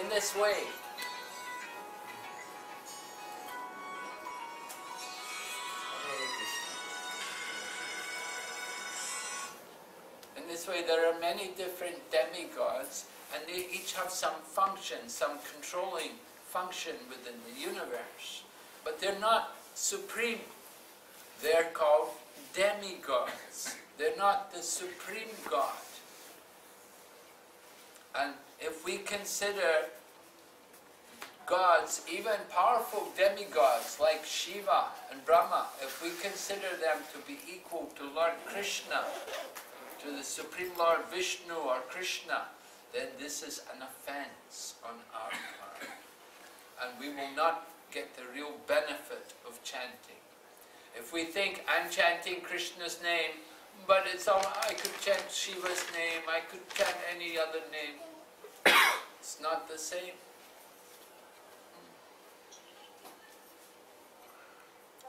in this way. In this way, there are many different demigods, and they each have some function, some controlling function within the universe. But they're not supreme. They're called demigods. They're not the supreme God. And if we consider gods, even powerful demigods like Shiva and Brahma, if we consider them to be equal to Lord Krishna, to the Supreme Lord Vishnu or Krishna, then this is an offense on our part. And we will not get the real benefit of chanting. If we think I'm chanting Krishna's name, but it's all, I could chant Shiva's name, I could chant any other name. It's not the same.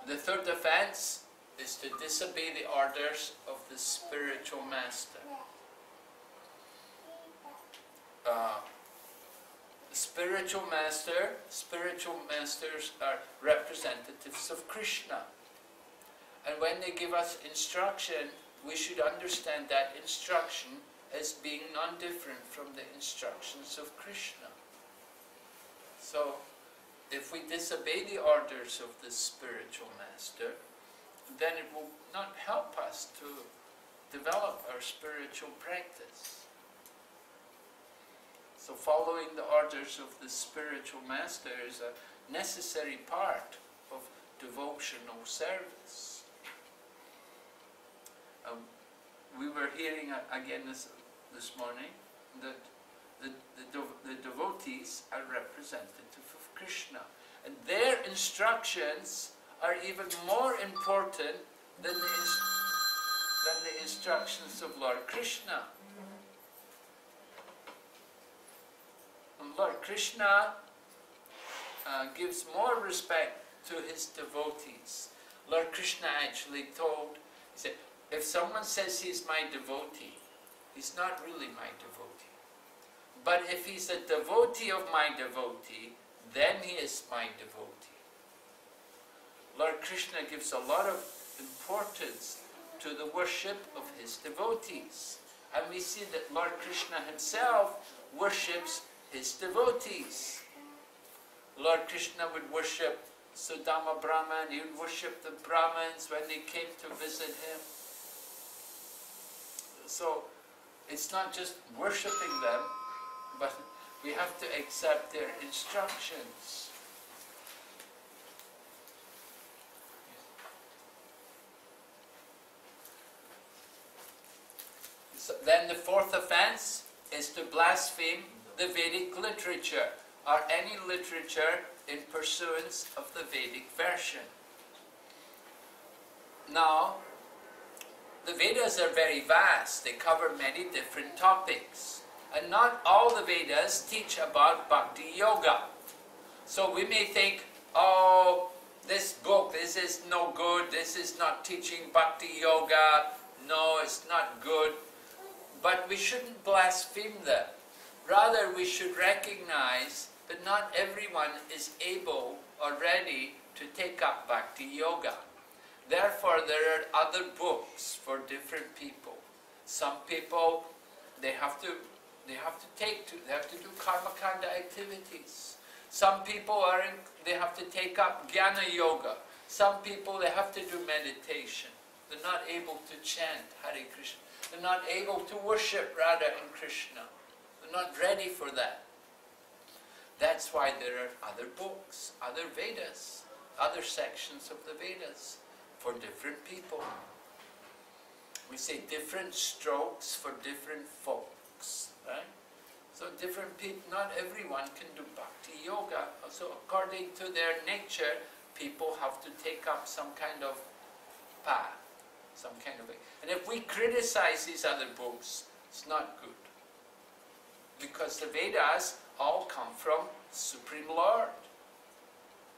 The third offense is to disobey the orders of the spiritual master. Uh, the spiritual master, spiritual masters are representatives of Krishna. And when they give us instruction, we should understand that instruction as being non-different from the instructions of Krishna. So, if we disobey the orders of the spiritual master, then it will not help us to develop our spiritual practice. So following the orders of the spiritual master is a necessary part of devotional service. Um, we were hearing again this, this morning that the, the, the devotees are representative of Krishna. And their instructions are even more important than the, than the instructions of Lord Krishna. And Lord Krishna uh, gives more respect to his devotees. Lord Krishna actually told, he said, if someone says he's my devotee, he's not really my devotee. But if he's a devotee of my devotee, then he is my devotee. Lord Krishna gives a lot of importance to the worship of his devotees. And we see that Lord Krishna himself worships his devotees. Lord Krishna would worship Sudama Brahman, he would worship the Brahmins when they came to visit him. So it's not just worshipping them, but we have to accept their instructions. So then the fourth offense is to blaspheme the Vedic literature or any literature in pursuance of the Vedic version. Now, the Vedas are very vast. They cover many different topics. And not all the Vedas teach about Bhakti Yoga. So we may think, oh, this book, this is no good, this is not teaching Bhakti Yoga, no, it's not good. But we shouldn't blaspheme them. Rather, we should recognize that not everyone is able or ready to take up Bhakti Yoga. Therefore, there are other books for different people. Some people, they have to, they have to take to, they have to do karma kanda activities. Some people are in, they have to take up jnana yoga. Some people, they have to do meditation. They're not able to chant Hare Krishna. They're not able to worship Radha and Krishna. They're not ready for that. That's why there are other books, other Vedas, other sections of the Vedas for different people. We say different strokes for different folks, right? So different people, not everyone can do bhakti yoga. So according to their nature, people have to take up some kind of path some kind of way. And if we criticize these other books, it's not good. Because the Vedas all come from Supreme Lord.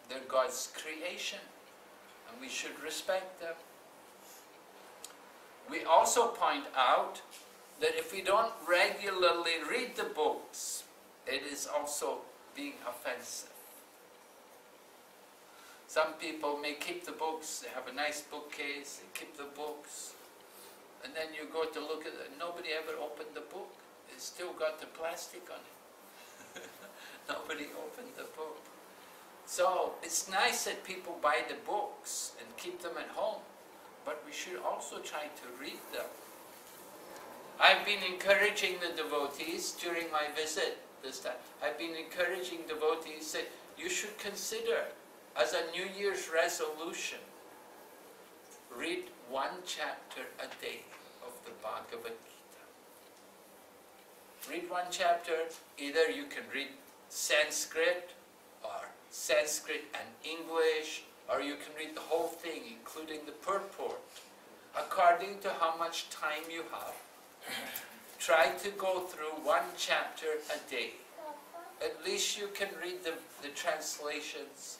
They're God's creation. And we should respect them. We also point out that if we don't regularly read the books, it is also being offensive. Some people may keep the books, they have a nice bookcase, they keep the books, and then you go to look at it, nobody ever opened the book. It's still got the plastic on it. nobody opened the book. So it's nice that people buy the books and keep them at home, but we should also try to read them. I've been encouraging the devotees during my visit this time. I've been encouraging devotees that you should consider as a New Year's resolution, read one chapter a day of the Bhagavad Gita. Read one chapter, either you can read Sanskrit or Sanskrit and English, or you can read the whole thing, including the purport, according to how much time you have. Try to go through one chapter a day. At least you can read the, the translations.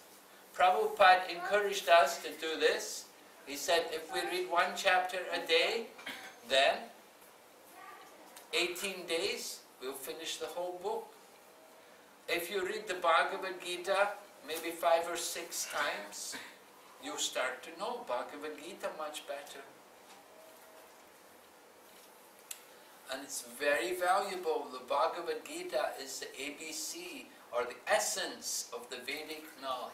Prabhupada encouraged us to do this. He said if we read one chapter a day, then 18 days, we'll finish the whole book. If you read the Bhagavad Gita maybe five or six times, you'll start to know Bhagavad Gita much better. And it's very valuable. The Bhagavad Gita is the ABC or the essence of the Vedic knowledge.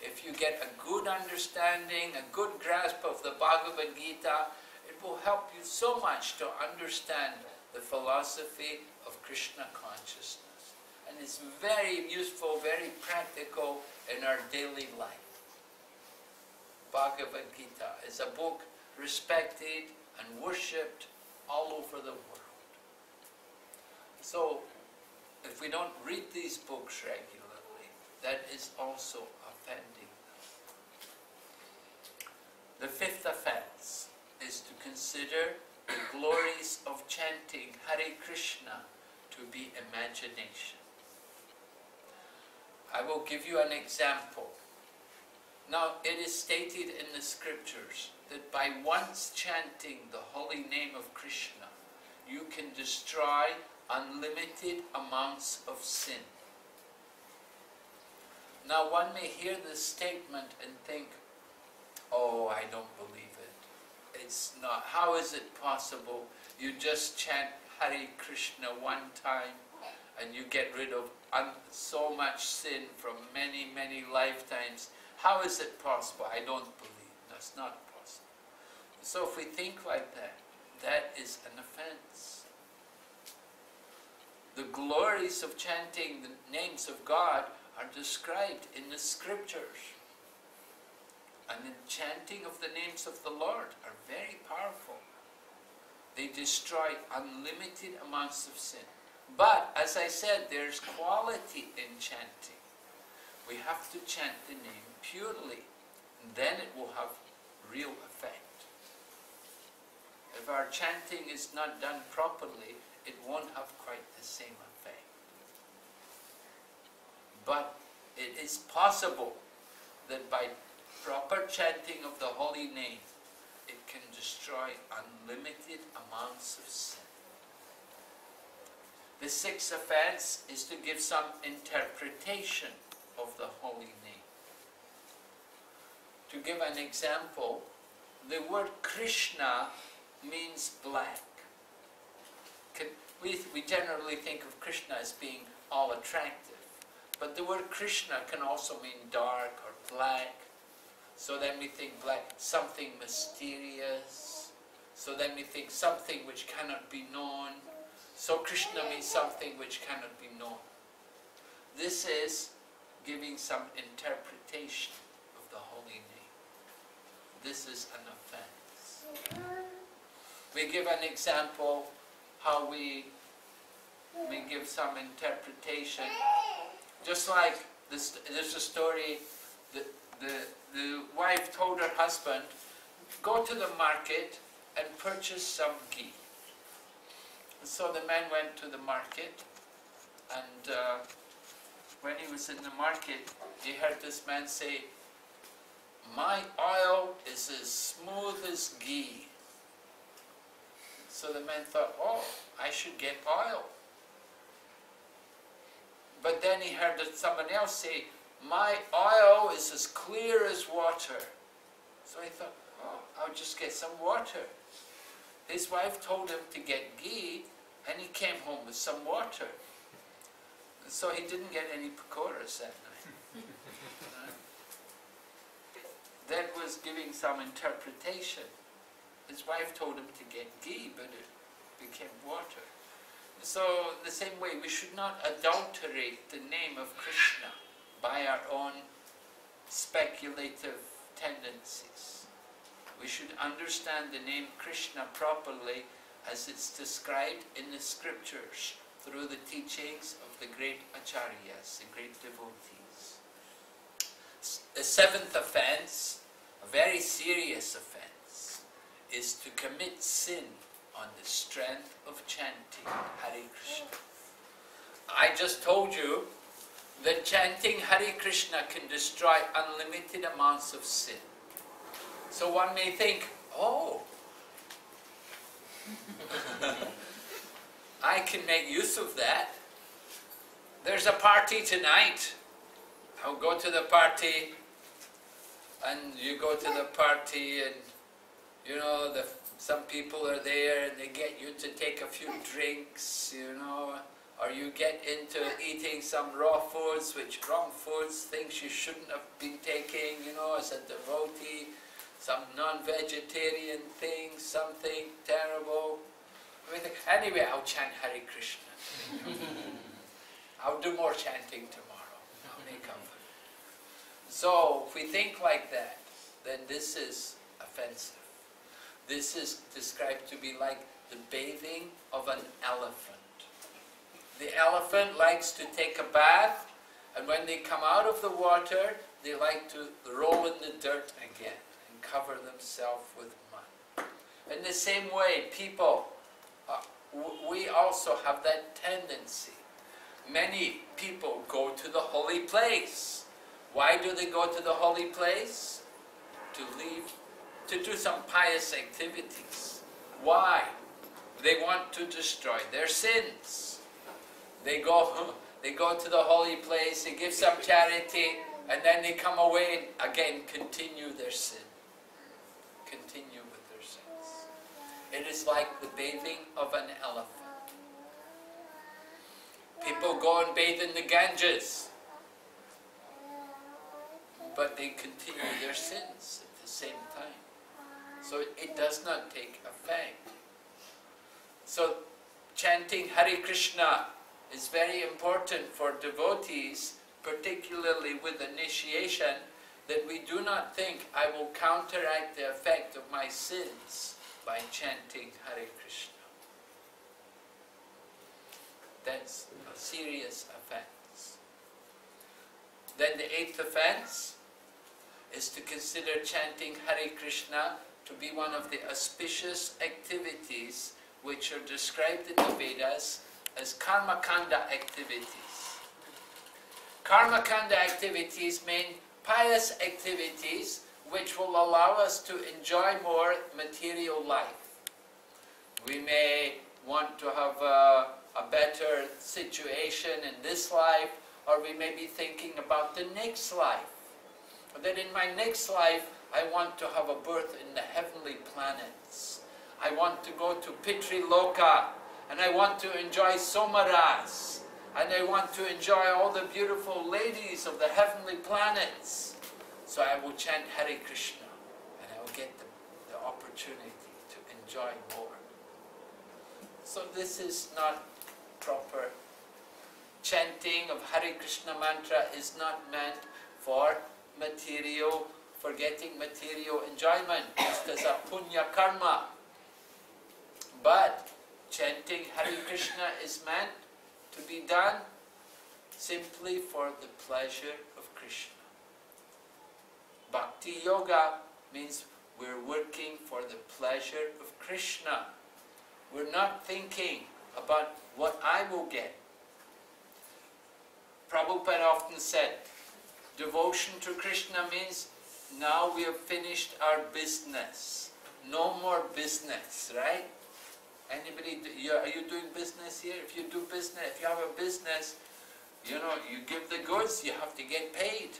If you get a good understanding, a good grasp of the Bhagavad Gita, it will help you so much to understand the philosophy of Krishna consciousness. And it's very useful, very practical in our daily life. Bhagavad Gita is a book respected and worshipped all over the world. So, if we don't read these books regularly, that is also offending them. The fifth offense is to consider the glories of chanting Hare Krishna to be imagination. I will give you an example. Now, it is stated in the scriptures that by once chanting the holy name of Krishna, you can destroy unlimited amounts of sin. Now, one may hear this statement and think, oh, I don't believe it. It's not. How is it possible? You just chant Hare Krishna one time and you get rid of so much sin from many, many lifetimes. How is it possible? I don't believe. That's not possible. So if we think like that, that is an offense. The glories of chanting the names of God are described in the scriptures. And the chanting of the names of the Lord are very powerful. They destroy unlimited amounts of sin. But, as I said, there's quality in chanting. We have to chant the name purely, then it will have real effect. If our chanting is not done properly, it won't have quite the same effect. But it is possible that by proper chanting of the holy name, it can destroy unlimited amounts of sin. The sixth offense is to give some interpretation of the holy name. To give an example, the word Krishna means black. We, generally think of Krishna as being all attractive, but the word Krishna can also mean dark or black. So then we think black, something mysterious. So then we think something which cannot be known. So Krishna means something which cannot be known. This is giving some interpretation of the holy name. This is an offense. We give an example how we may give some interpretation. Just like this, there's a story, the, the, the wife told her husband, go to the market and purchase some ghee. So the man went to the market, and uh, when he was in the market, he heard this man say, My oil is as smooth as ghee. So the man thought, Oh, I should get oil. But then he heard that someone else say, my oil is as clear as water. So he thought, oh, I'll just get some water. His wife told him to get ghee, and he came home with some water. So he didn't get any pakoras that night. that was giving some interpretation. His wife told him to get ghee, but it became water. So the same way, we should not adulterate the name of Krishna by our own speculative tendencies. We should understand the name Krishna properly as it's described in the scriptures through the teachings of the great acharyas, the great devotees. The seventh offense, a very serious offense, is to commit sin on the strength of chanting Hare Krishna. I just told you that chanting Hare Krishna can destroy unlimited amounts of sin. So one may think, oh, I can make use of that. There's a party tonight. I'll go to the party and you go to the party and you know the some people are there and they get you to take a few drinks, you know, or you get into eating some raw foods, which wrong foods, things you shouldn't have been taking, you know, as a devotee, some non-vegetarian thing, something terrible. Anyway, I'll chant Hare Krishna. I'll do more chanting tomorrow. I'll make up So, if we think like that, then this is offensive. This is described to be like the bathing of an elephant. The elephant likes to take a bath, and when they come out of the water, they like to roll in the dirt again cover themselves with mud. In the same way, people, uh, we also have that tendency. Many people go to the holy place. Why do they go to the holy place? To leave to do some pious activities. Why? They want to destroy their sins. They go, they go to the holy place, they give some charity, and then they come away and again continue their sin. Continue with their sins. It is like the bathing of an elephant. People go and bathe in the Ganges, but they continue their sins at the same time. So it does not take effect. So chanting Hare Krishna is very important for devotees, particularly with initiation, that we do not think I will counteract the effect of my sins by chanting Hare Krishna. That's a serious offense. Then the eighth offense is to consider chanting Hare Krishna to be one of the auspicious activities which are described in the Vedas as karma kanda activities. Karma kanda activities mean pious activities which will allow us to enjoy more material life. We may want to have a, a better situation in this life or we may be thinking about the next life. That in my next life I want to have a birth in the heavenly planets. I want to go to Pitri Loka and I want to enjoy Somaras and I want to enjoy all the beautiful ladies of the heavenly planets. So I will chant Hare Krishna and I will get the, the opportunity to enjoy more. So this is not proper. Chanting of Hare Krishna mantra is not meant for material forgetting material enjoyment, just as a punya karma. But chanting Hare Krishna is meant to be done simply for the pleasure of Krishna. Bhakti Yoga means we're working for the pleasure of Krishna. We're not thinking about what I will get. Prabhupada often said, devotion to Krishna means now we have finished our business. No more business, right? Anybody, are you doing business here? If you do business, if you have a business, You know, you give the goods, you have to get paid.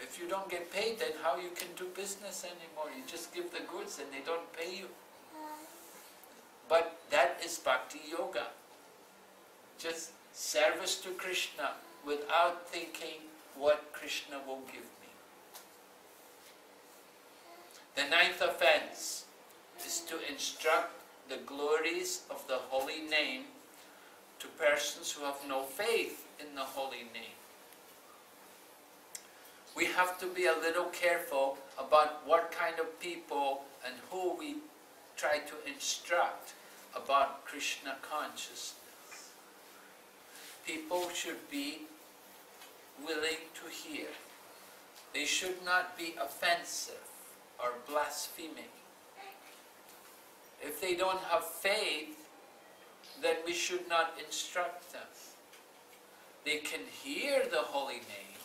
If you don't get paid, then how you can do business anymore? You just give the goods and they don't pay you. But that is bhakti yoga. Just service to Krishna without thinking what Krishna will give me. The ninth offense is to instruct the glories of the holy name to persons who have no faith in the holy name. We have to be a little careful about what kind of people and who we try to instruct about Krishna consciousness. People should be willing to hear. They should not be offensive or blaspheming. If they don't have faith, then we should not instruct them. They can hear the holy name.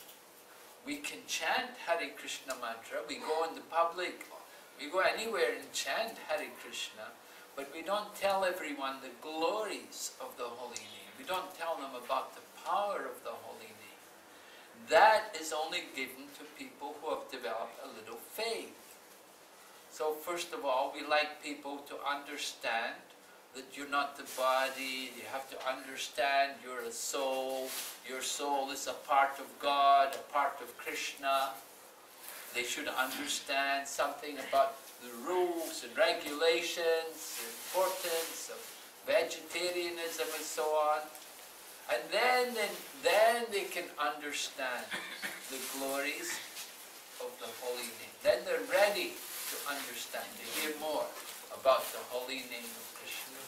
We can chant Hare Krishna mantra. We go in the public, we go anywhere and chant Hare Krishna, but we don't tell everyone the glories of the holy name. We don't tell them about the power of the holy name. That is only given to people who have developed a little faith. So first of all, we like people to understand that you're not the body, you have to understand you're a soul, your soul is a part of God, a part of Krishna. They should understand something about the rules and regulations, the importance of vegetarianism and so on. And then, then, then they can understand the glories of the holy name. Then they're ready to understand, to hear more about the holy name of Krishna.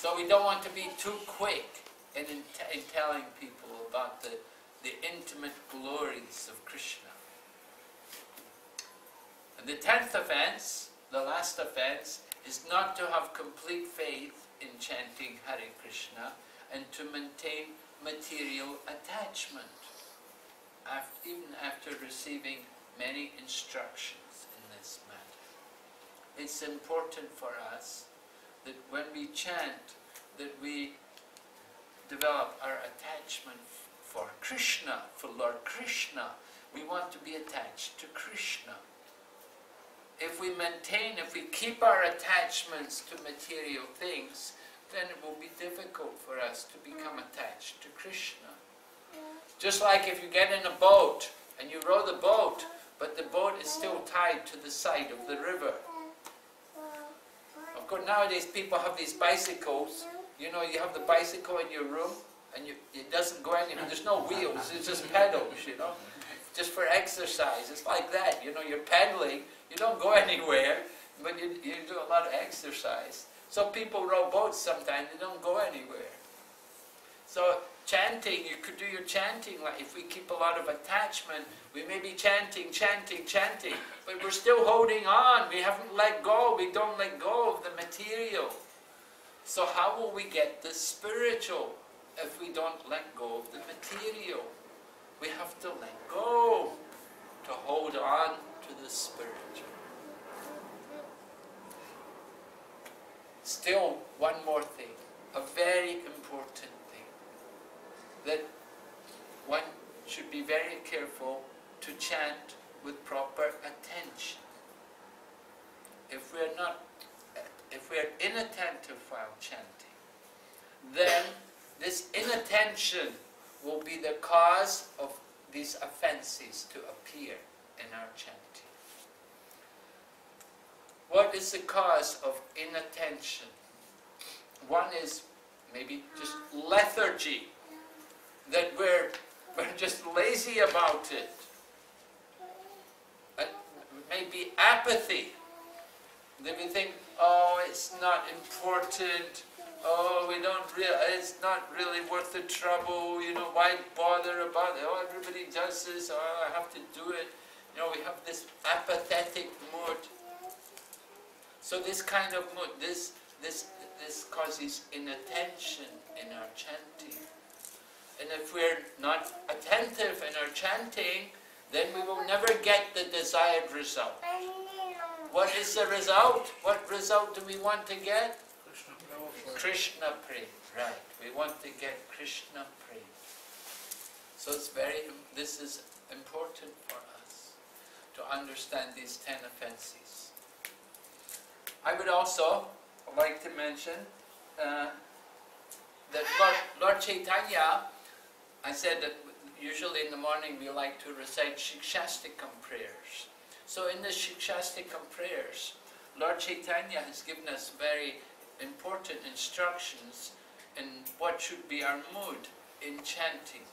So we don't want to be too quick in, in, in telling people about the, the intimate glories of Krishna. And the tenth offense, the last offense, is not to have complete faith in chanting Hare Krishna and to maintain material attachment after, even after receiving many instructions in this matter. It's important for us that when we chant, that we develop our attachment for Krishna, for Lord Krishna. We want to be attached to Krishna. If we maintain, if we keep our attachments to material things, then it will be difficult for us to become attached to Krishna. Just like if you get in a boat and you row the boat, but the boat is still tied to the side of the river. Of course, nowadays people have these bicycles. You know, you have the bicycle in your room, and you, it doesn't go anywhere. There's no wheels, it's just pedals, you know. Just for exercise. It's like that, you know, you're pedaling, you don't go anywhere, but you, you do a lot of exercise. So people row boats sometimes, they don't go anywhere. So chanting, you could do your chanting, like if we keep a lot of attachment, we may be chanting, chanting, chanting, but we're still holding on. We haven't let go. We don't let go of the material. So how will we get the spiritual if we don't let go of the material? We have to let go to hold on to the spiritual. Still, one more thing, a very important that one should be very careful to chant with proper attention. If we're not, if we're inattentive while chanting, then this inattention will be the cause of these offenses to appear in our chanting. What is the cause of inattention? One is maybe just lethargy, that we're, we're just lazy about it uh, maybe apathy. That we think, oh, it's not important. Oh, we don't really, it's not really worth the trouble. You know, why bother about it? Oh, everybody does this. Oh, I have to do it. You know, we have this apathetic mood. So this kind of mood, this, this, this causes inattention in our chanting. And if we're not attentive in our chanting, then we will never get the desired result. What is the result? What result do we want to get? Krishna prem. Right. We want to get Krishna prem. So it's very, this is important for us to understand these ten offenses. I would also like to mention uh, that Lord, Lord Chaitanya, I said that usually in the morning we like to recite Shikshashtakam prayers. So in the Shikshashtakam prayers, Lord Chaitanya has given us very important instructions in what should be our mood in chanting.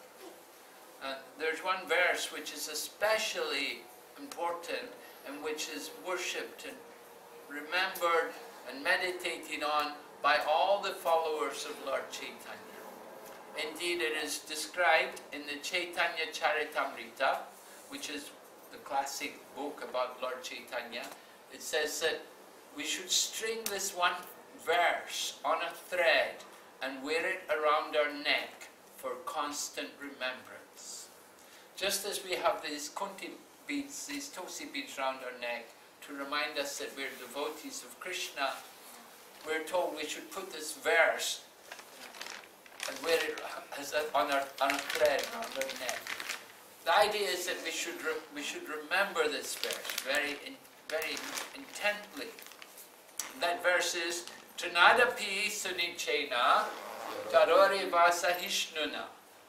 Uh, there's one verse which is especially important and which is worshipped and remembered and meditated on by all the followers of Lord Chaitanya. Indeed, it is described in the Chaitanya Charitamrita, which is the classic book about Lord Chaitanya. It says that we should string this one verse on a thread and wear it around our neck for constant remembrance. Just as we have these kanthi beads, these tulsi beads around our neck to remind us that we're devotees of Krishna, we're told we should put this verse and wear it on, our, on a thread around our neck. The idea is that we should, we should remember this verse very, in, very intently. That verse is, Trinadapi sunichena tarori vasahishnuna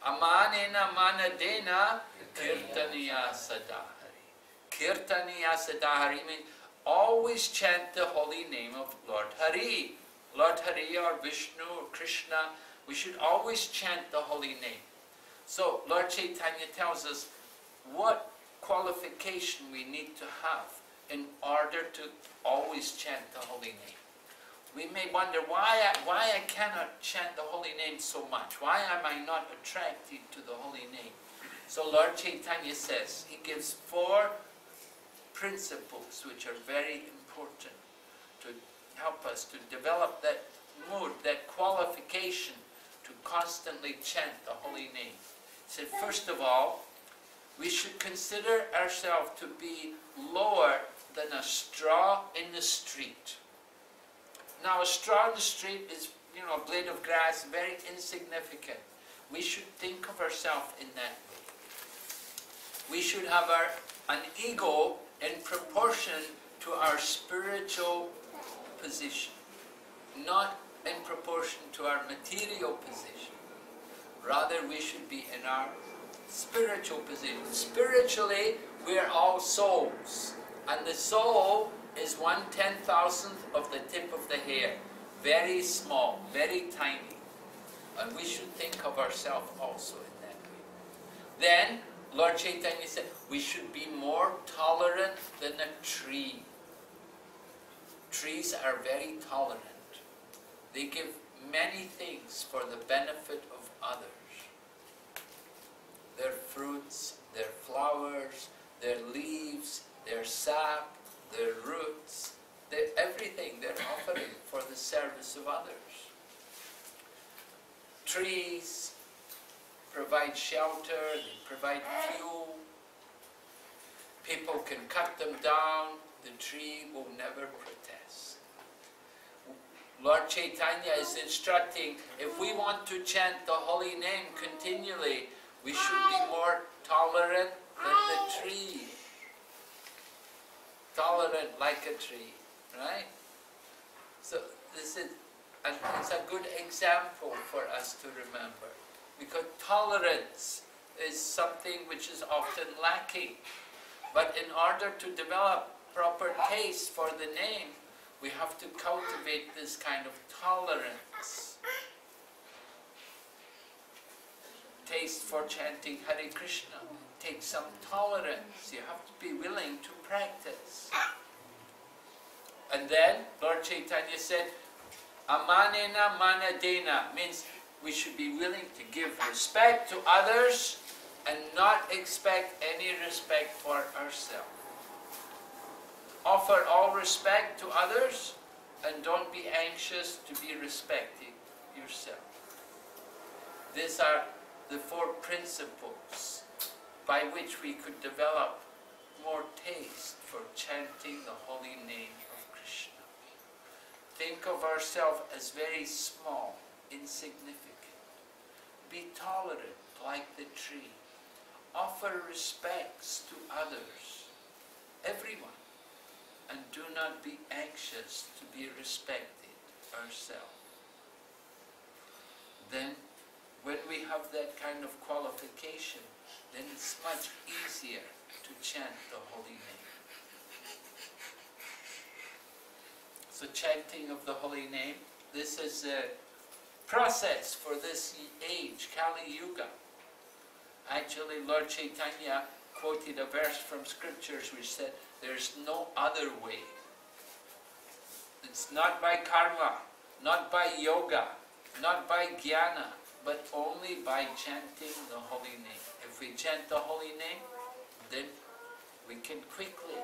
amanena manadena kirtaniya sadahari. Kirtaniya sadahari means always chant the holy name of Lord Hari. Lord Hari or Vishnu or Krishna, we should always chant the holy name. So Lord Chaitanya tells us what qualification we need to have in order to always chant the holy name. We may wonder why I, why I cannot chant the holy name so much. Why am I not attracted to the holy name? So Lord Chaitanya says, he gives four principles which are very important to help us to develop that mood, that qualification to constantly chant the holy name. He said, first of all, we should consider ourselves to be lower than a straw in the street. Now, a straw in the street is, you know, a blade of grass, very insignificant. We should think of ourselves in that way. We should have our, an ego in proportion to our spiritual position, not in proportion to our material position. Rather, we should be in our spiritual position. Spiritually, we are all souls. And the soul is one ten thousandth of the tip of the hair. Very small, very tiny. And we should think of ourselves also in that way. Then, Lord Chaitanya said, we should be more tolerant than a tree. Trees are very tolerant. They give many things for the benefit of others. Their fruits, their flowers, their leaves, their sap, their roots, their everything they're offering for the service of others. Trees provide shelter, they provide fuel. People can cut them down, the tree will never protest. Lord Chaitanya is instructing, if we want to chant the holy name continually, we should be more tolerant than the tree. Tolerant like a tree, right? So this is, it's a good example for us to remember. Because tolerance is something which is often lacking. But in order to develop proper taste for the name, we have to cultivate this kind of tolerance. Taste for chanting Hare Krishna takes some tolerance. You have to be willing to practice. And then Lord Chaitanya said, Amanena manadena means we should be willing to give respect to others and not expect any respect for ourselves. Offer all respect to others and don't be anxious to be respected yourself. These are the four principles by which we could develop more taste for chanting the holy name of Krishna. think of ourselves as very small, insignificant. Be tolerant like the tree. Offer respects to others, everyone, and do not be anxious to be respected ourselves. Then, when we have that kind of qualification, then it's much easier to chant the holy name. So chanting of the holy name, this is a process for this age, Kali Yuga. Actually, Lord Chaitanya quoted a verse from scriptures which said, there's no other way. It's not by karma, not by yoga, not by jnana, but only by chanting the holy name. If we chant the holy name, then we can quickly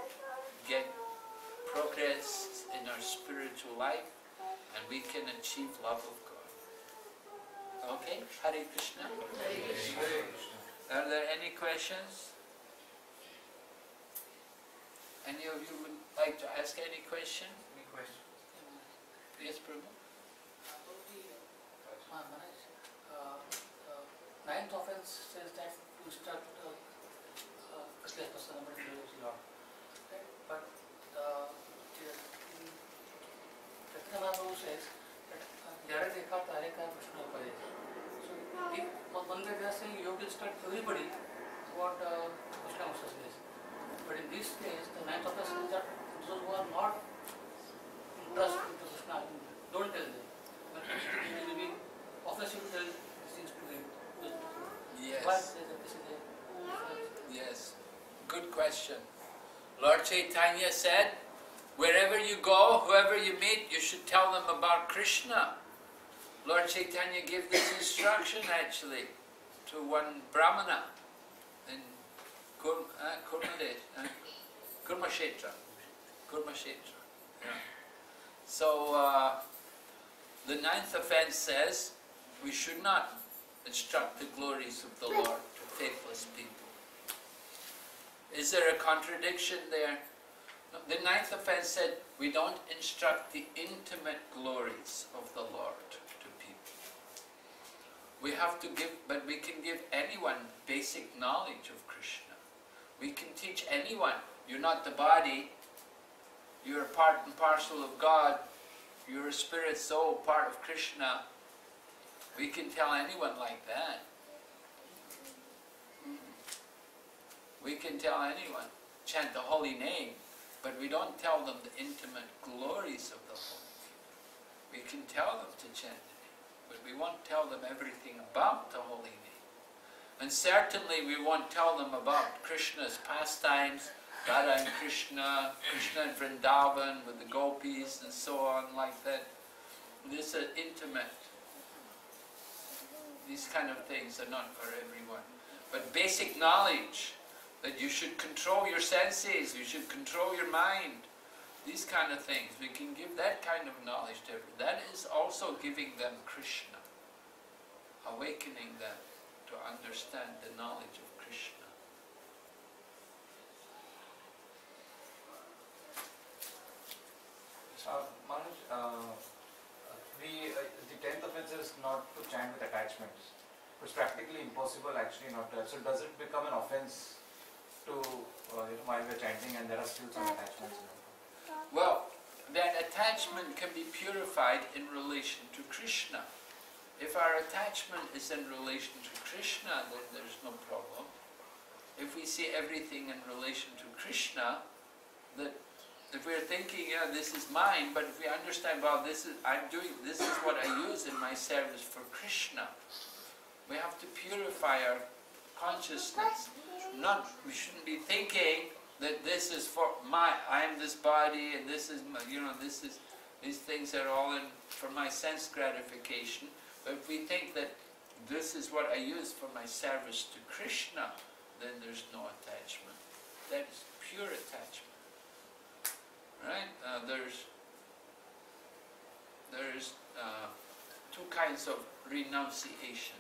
get progress in our spiritual life and we can achieve love of God. Okay? Hare Krishna. Are there any questions? Any of you would like to ask any question? Any question? Yes, Prabhu? Uh, Maharaj, uh, uh, ninth offense says that you start uh, uh, Krishna Prasanamani Praise Lord. Right? But uh, Pratyama Prabhu says that Jara Dekha Tare Ka Krishna Upade. So if one one way they are saying you will start everybody what uh, Krishna Masters says. But in this case, the ninth offense says that those who are not interested into Krishna, don't tell them. But it will be offensive to tell these things to him. Why Yes. is it- this is a- Yes. Good question. Lord Chaitanya said, wherever you go, whoever you meet, you should tell them about Krishna. Lord Chaitanya gave this instruction actually to one Brahmana in Kur, uh, Kurmade, uh, Kurmashetra. Kurmashetra. Yeah. So uh, the ninth offense says we should not instruct the glories of the Lord to faithless people. Is there a contradiction there? The ninth offense said we don't instruct the intimate glories of the Lord to people. We have to give, but we can give anyone basic knowledge of Krishna. We can teach anyone, you're not the body, you're a part and parcel of God, you're a spirit soul, part of Krishna. We can tell anyone like that. We can tell anyone, chant the holy name, but we don't tell them the intimate glories of the holy name. We can tell them to chant the name, but we won't tell them everything about the holy name. And certainly we won't tell them about Krishna's pastimes, Radha and Krishna, Krishna and Vrindavan with the gopis and so on like that. These are intimate. These kind of things are not for everyone. But basic knowledge, that you should control your senses, you should control your mind, these kind of things. We can give that kind of knowledge to everyone. That is also giving them Krishna, awakening them to understand the knowledge of Krishna. Uh, Maharaj, uh, the, uh, the tenth offense is not to chant with attachments. It's practically impossible actually not to. So does it become an offense to, uh, you know, while we're chanting and there are still some attachments? Well, that attachment can be purified in relation to Krishna. If our attachment is in relation to Krishna, then there's no problem. If we see everything in relation to Krishna, that if we're thinking, yeah, this is mine, but if we understand, well, this is I'm doing, this is what I use in my service for Krishna. We have to purify our consciousness. Not, we shouldn't be thinking that this is for my, I'm this body and this is my, you know, this is, these things are all in for my sense gratification. If we think that this is what I use for my service to Krishna, then there's no attachment. That is pure attachment. Right? Uh, there's there's uh, two kinds of renunciation.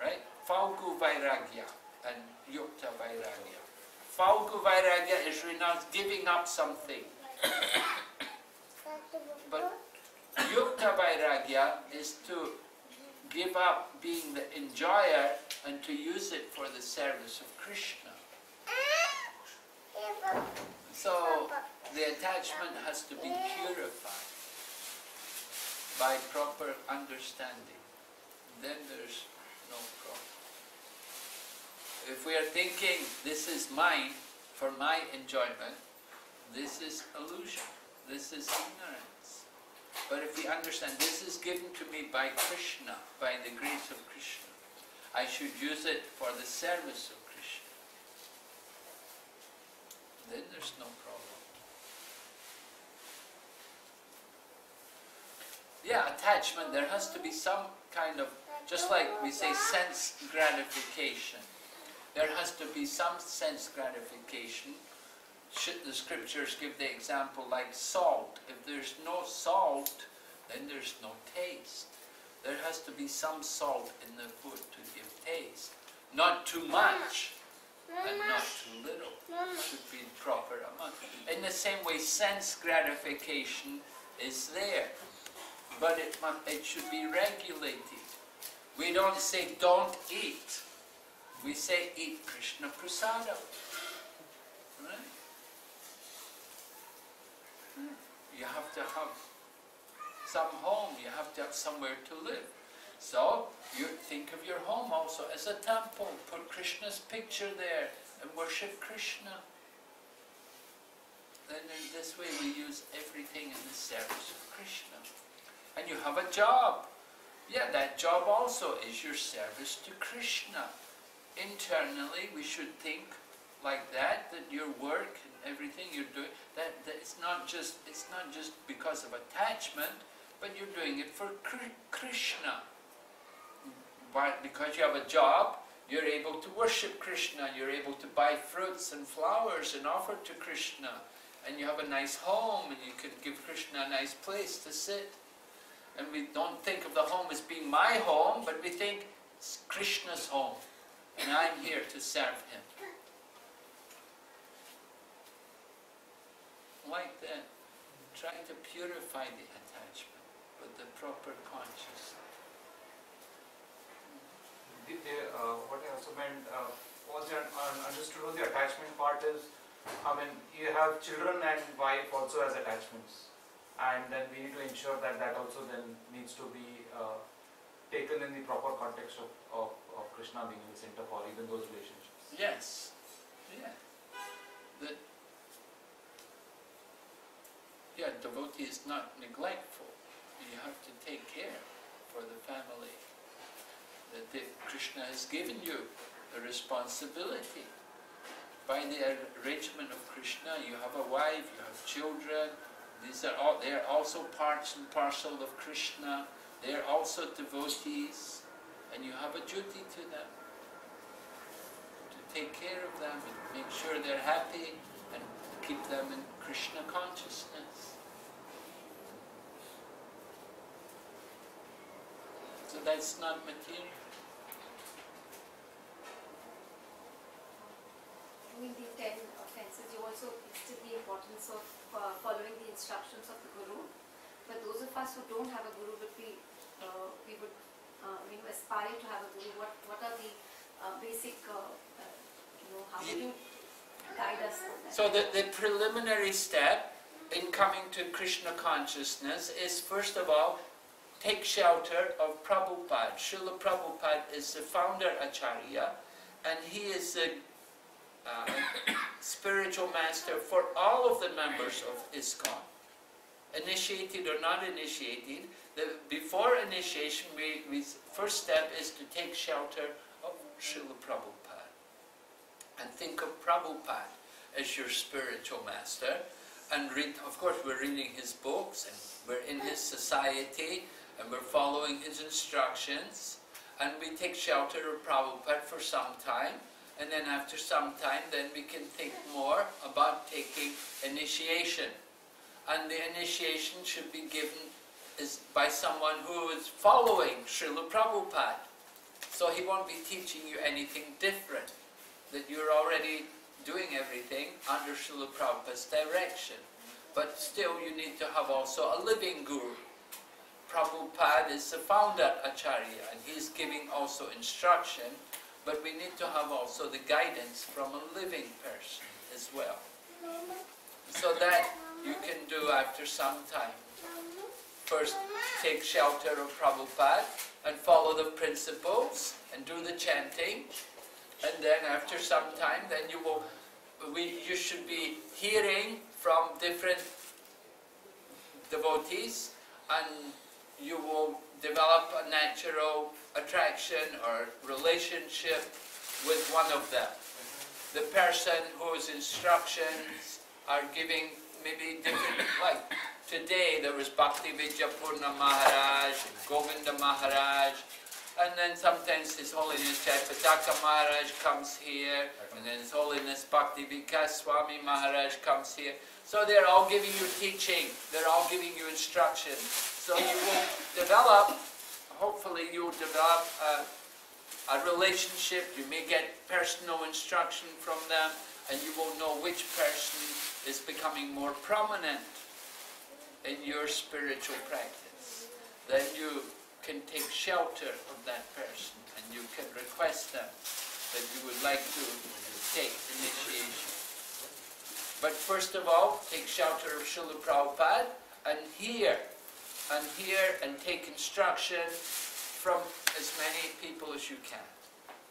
Right? Falgu Vairagya and Yukta Vairagya. Falgu Vairagya is renounce, giving up something. But Yukta Vairagya is to give up being the enjoyer and to use it for the service of Krishna. So the attachment has to be purified by proper understanding. Then there's no problem. If we are thinking this is mine for my enjoyment, this is illusion. This is ignorance. But if we understand this is given to me by Krishna, by the grace of Krishna, I should use it for the service of Krishna. Then there's no problem. Yeah, attachment, there has to be some kind of, just like we say sense gratification. There has to be some sense gratification should the scriptures give the example like salt. If there's no salt, then there's no taste. There has to be some salt in the food to give taste. Not too much and not too little. Should be the proper amount. In the same way, sense gratification is there. But it, it should be regulated. We don't say don't eat. We say eat Krishna Prasadam. You have to have some home, you have to have somewhere to live. So, you think of your home also as a temple. Put Krishna's picture there and worship Krishna. Then in this way we use everything in the service of Krishna. And you have a job. Yeah, that job also is your service to Krishna. Internally, we should think like that, that your work and everything you're doing, that, that it's not just it's not just because of attachment, but you're doing it for Krishna. But because you have a job, you're able to worship Krishna, you're able to buy fruits and flowers and offer to Krishna, and you have a nice home, and you can give Krishna a nice place to sit. And we don't think of the home as being my home, but we think it's Krishna's home, and I'm here to serve him. Like that, trying to purify the attachment with the proper consciousness. The, the, uh, what I also meant, uh, was understood what the attachment part is, I mean, you have children and wife also as attachments. And then we need to ensure that that also then needs to be uh, taken in the proper context of, of, of Krishna being in the center for even those relationships. Yes. Yeah. That yeah, devotee is not neglectful. You have to take care for the family. That Krishna has given you the responsibility. By the arrangement of Krishna, you have a wife, you have children. These are all they are also parts and parcel of Krishna. They are also devotees, and you have a duty to them to take care of them and make sure they're happy and keep them in Krishna consciousness. That's not material. Doing the ten offences, you also listed the importance of uh, following the instructions of the Guru. But those of us who don't have a Guru, but we, uh, we would uh, you know, aspire to have a Guru, what, what are the uh, basic, uh, uh, you know, how would you guide us So the, the preliminary step in coming to Krishna consciousness is first of all take shelter of Prabhupada. Srila Prabhupada is the founder Acharya and he is the uh, spiritual master for all of the members of ISKCON. Initiated or not initiated, the, before initiation, we, we, first step is to take shelter of Srila Prabhupada. And think of Prabhupada as your spiritual master. And read, of course, we're reading his books and we're in his society and we're following his instructions. And we take shelter of Prabhupada for some time. And then after some time then we can think more about taking initiation. And the initiation should be given is by someone who is following Srila Prabhupada. So he won't be teaching you anything different that you're already doing everything under Srila Prabhupada's direction. But still you need to have also a living guru Prabhupada is the founder Acharya and he's giving also instruction, but we need to have also the guidance from a living person as well. So that you can do after some time. First, take shelter of Prabhupada and follow the principles and do the chanting. And then after some time, then you will, we, you should be hearing from different devotees and you will develop a natural attraction or relationship with one of them. Mm-hmm. The person whose instructions are giving maybe different, like today there was Bhakti Vidyapurna Maharaj, Govinda Maharaj, and then sometimes His Holiness Jayapataka Maharaj comes here, and then His Holiness Bhakti Vikas Swami Maharaj comes here. So they're all giving you teaching, they're all giving you instruction. So you will develop, hopefully you'll develop a, a relationship, you may get personal instruction from them, and you will know which person is becoming more prominent in your spiritual practice. Then you can take shelter of that person and you can request them that you would like to take initiation. But first of all, take shelter of Srila Prabhupada and hear, and hear and take instruction from as many people as you can.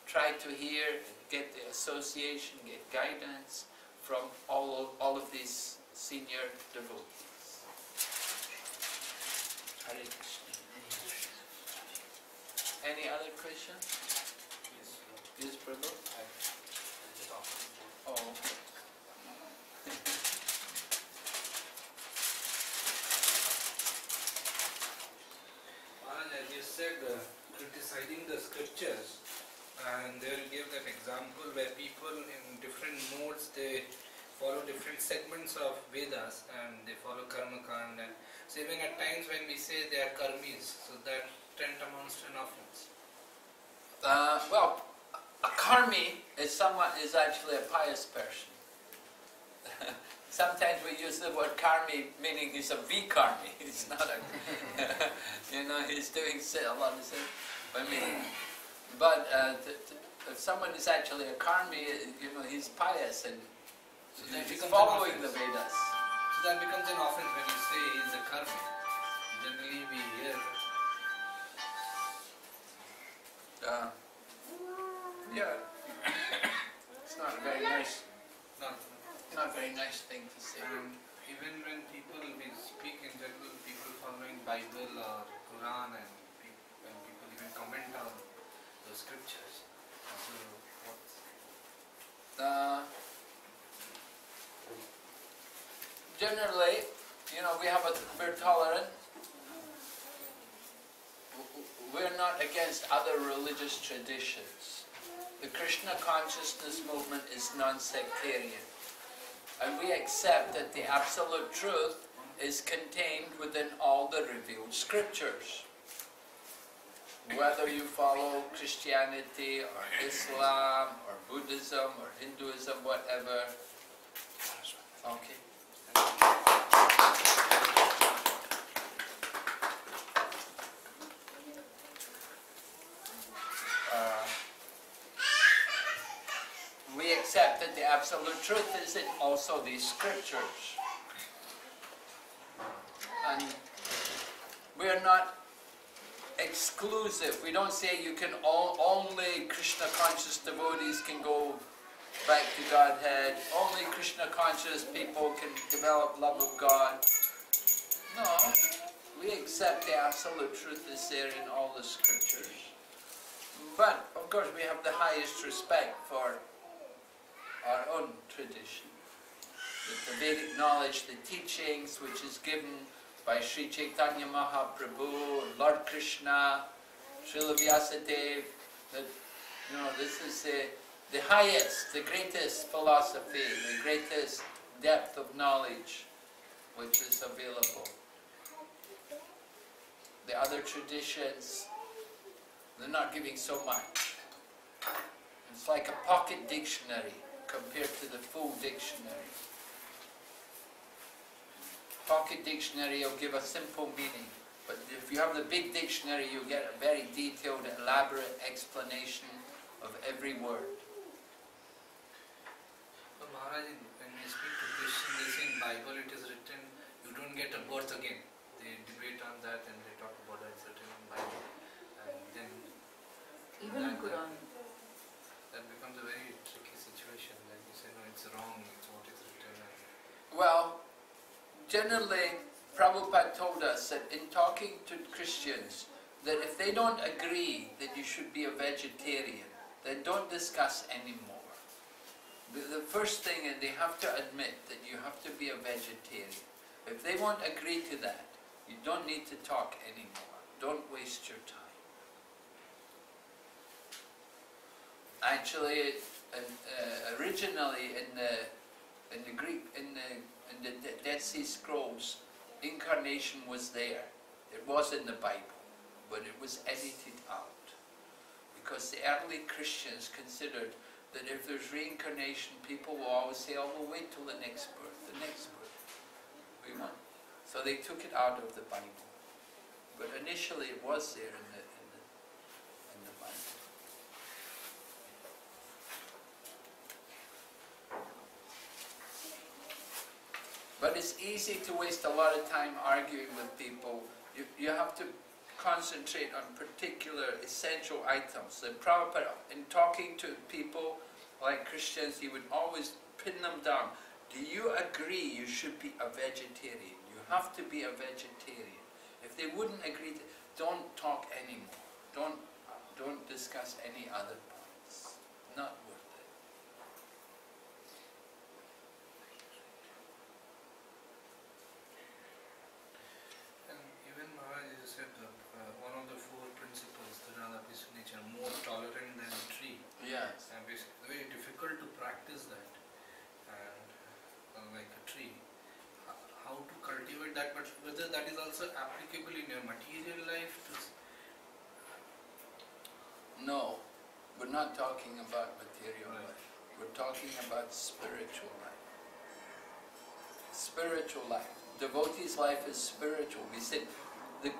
Try to hear get the association, get guidance from all of, all of these senior devotees. Hare Krishna. Any other questions? Yes, Prabhu? Oh. okay. Maharaj, as you said, uh, criticizing the scriptures, and they will give that example where people in different modes they follow different segments of Vedas and they follow karma kand and so even at times when we say they are karmis, so that tend amounts to an offense. Uh, well, a karmi is someone is actually a pious person. Sometimes we use the word karmi meaning he's a vikarmi. He's not a, you know, he's doing a lot of sin. I mean, but uh, if someone is actually a karmi, you know, he's pious and So he's following the. Vedas. So that becomes an offense when you say he's a karmi. Generally we hear Uh, yeah, it's not a very nice, not not a very nice thing to say. And even when people, we speak in general, people following Bible or Quran and pe- when people even comment on the scriptures. So Uh, generally, you know, we have a, we're tolerant. We're not against other religious traditions. The Krishna consciousness movement is non-sectarian. And we accept that the absolute truth is contained within all the revealed scriptures. Whether you follow Christianity or Islam or Buddhism or Hinduism, whatever. Okay. Uh, we accept that the absolute truth is in also these scriptures. And we're not exclusive. We don't say you can all, only Krishna conscious devotees can go back to Godhead. Only Krishna conscious people can develop love of God. No, we accept the absolute truth is there in all the scriptures. But of course, we have the highest respect for our own tradition. The, the Vedic knowledge, the teachings which is given by Sri Chaitanya Mahaprabhu, Lord Krishna, Srila Vyasadeva, that you know this is the, the highest, the greatest philosophy, the greatest depth of knowledge which is available. The other traditions, they're not giving so much. It's like a pocket dictionary compared to the full dictionary. Pocket dictionary will give a simple meaning, But if you have the big dictionary, you get a very detailed, elaborate explanation of every word. So Maharaj, when we speak to Christians, they say in Bible it is written, you don't get a birth again. They debate on that and they talk about it, it's written in Bible. And then Even in Quran, that becomes a very tricky situation. Like you say, no, it's wrong, it's what is written. And Well, generally, Prabhupada told us that in talking to Christians, that if they don't agree that you should be a vegetarian, then don't discuss anymore. The, the first thing is they have to admit that you have to be a vegetarian. If they won't agree to that, you don't need to talk anymore. Don't waste your time. Actually, and, uh, originally in the in the Greek in the in the Dead Sea Scrolls, incarnation was there. It was in the Bible, but it was edited out because the early Christians considered that if there's reincarnation, people will always say, "Oh, we'll wait till the next birth, the next birth." We want, so they took it out of the Bible. But initially, it was there in the in the Bible. But it's easy to waste a lot of time arguing with people. You, you have to concentrate on particular essential items. And Prabhupada, in talking to people like Christians, he would always pin them down. Do you agree you should be a vegetarian? You have to be a vegetarian. If they wouldn't agree, don't talk anymore. Don't, don't discuss any other points. Not worth it. And even Maharaj you said that uh, one of the four principles, the Radha peace of nature, more tolerant than a tree. Yes. And it's very difficult to practice that. And uh, like a tree, H- how to cultivate that, but whether that is also applicable in your material life. To, s- No, we're not talking about material Right. life. We're talking about spiritual life. Spiritual life. Devotee's life is spiritual. We said the,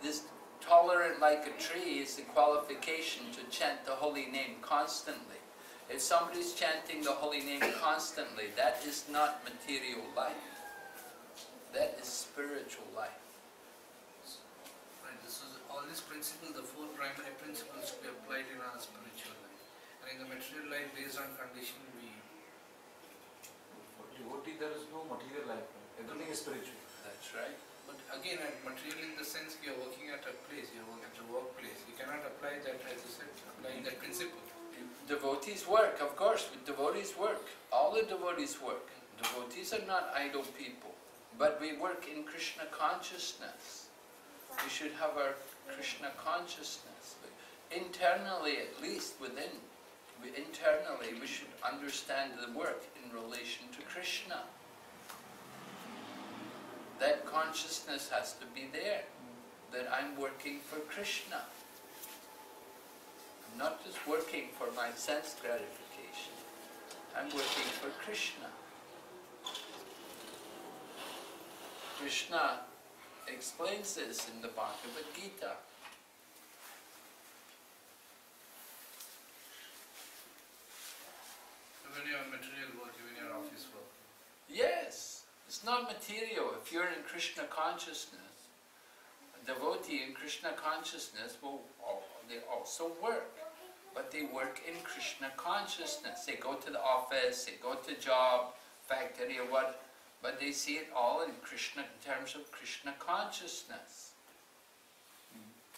this tolerant like a tree is the qualification to chant the holy name constantly. If somebody's chanting the holy name constantly, that is not material life. That is spiritual life. right, this is all these principles, the four primary principles to be applied in our spiritual life. And in the material life, based on condition, we For devotee, there is no material life. Everything is spiritual. That's right. But again, at material in the sense you are working at a place, you are working at a workplace. You cannot apply that as you said, applying that principle. Devotees work, of course, devotees work. All the devotees work. Devotees are not idle people, but we work in Krishna consciousness. We should have our Krishna consciousness. Internally, at least within, we, internally, we should understand the work in relation to Krishna. That consciousness has to be there, that I'm working for Krishna. I'm not just working for my sense gratification. I'm working for Krishna. Krishna explains this in the Bhagavad Gita. Even your material work, even your office work. Yes, it's not material. If you're in Krishna consciousness, a devotee in Krishna consciousness will al- they also work, but they work in Krishna consciousness. They go to the office, they go to job, factory or what, but they see it all in Krishna in terms of Krishna consciousness.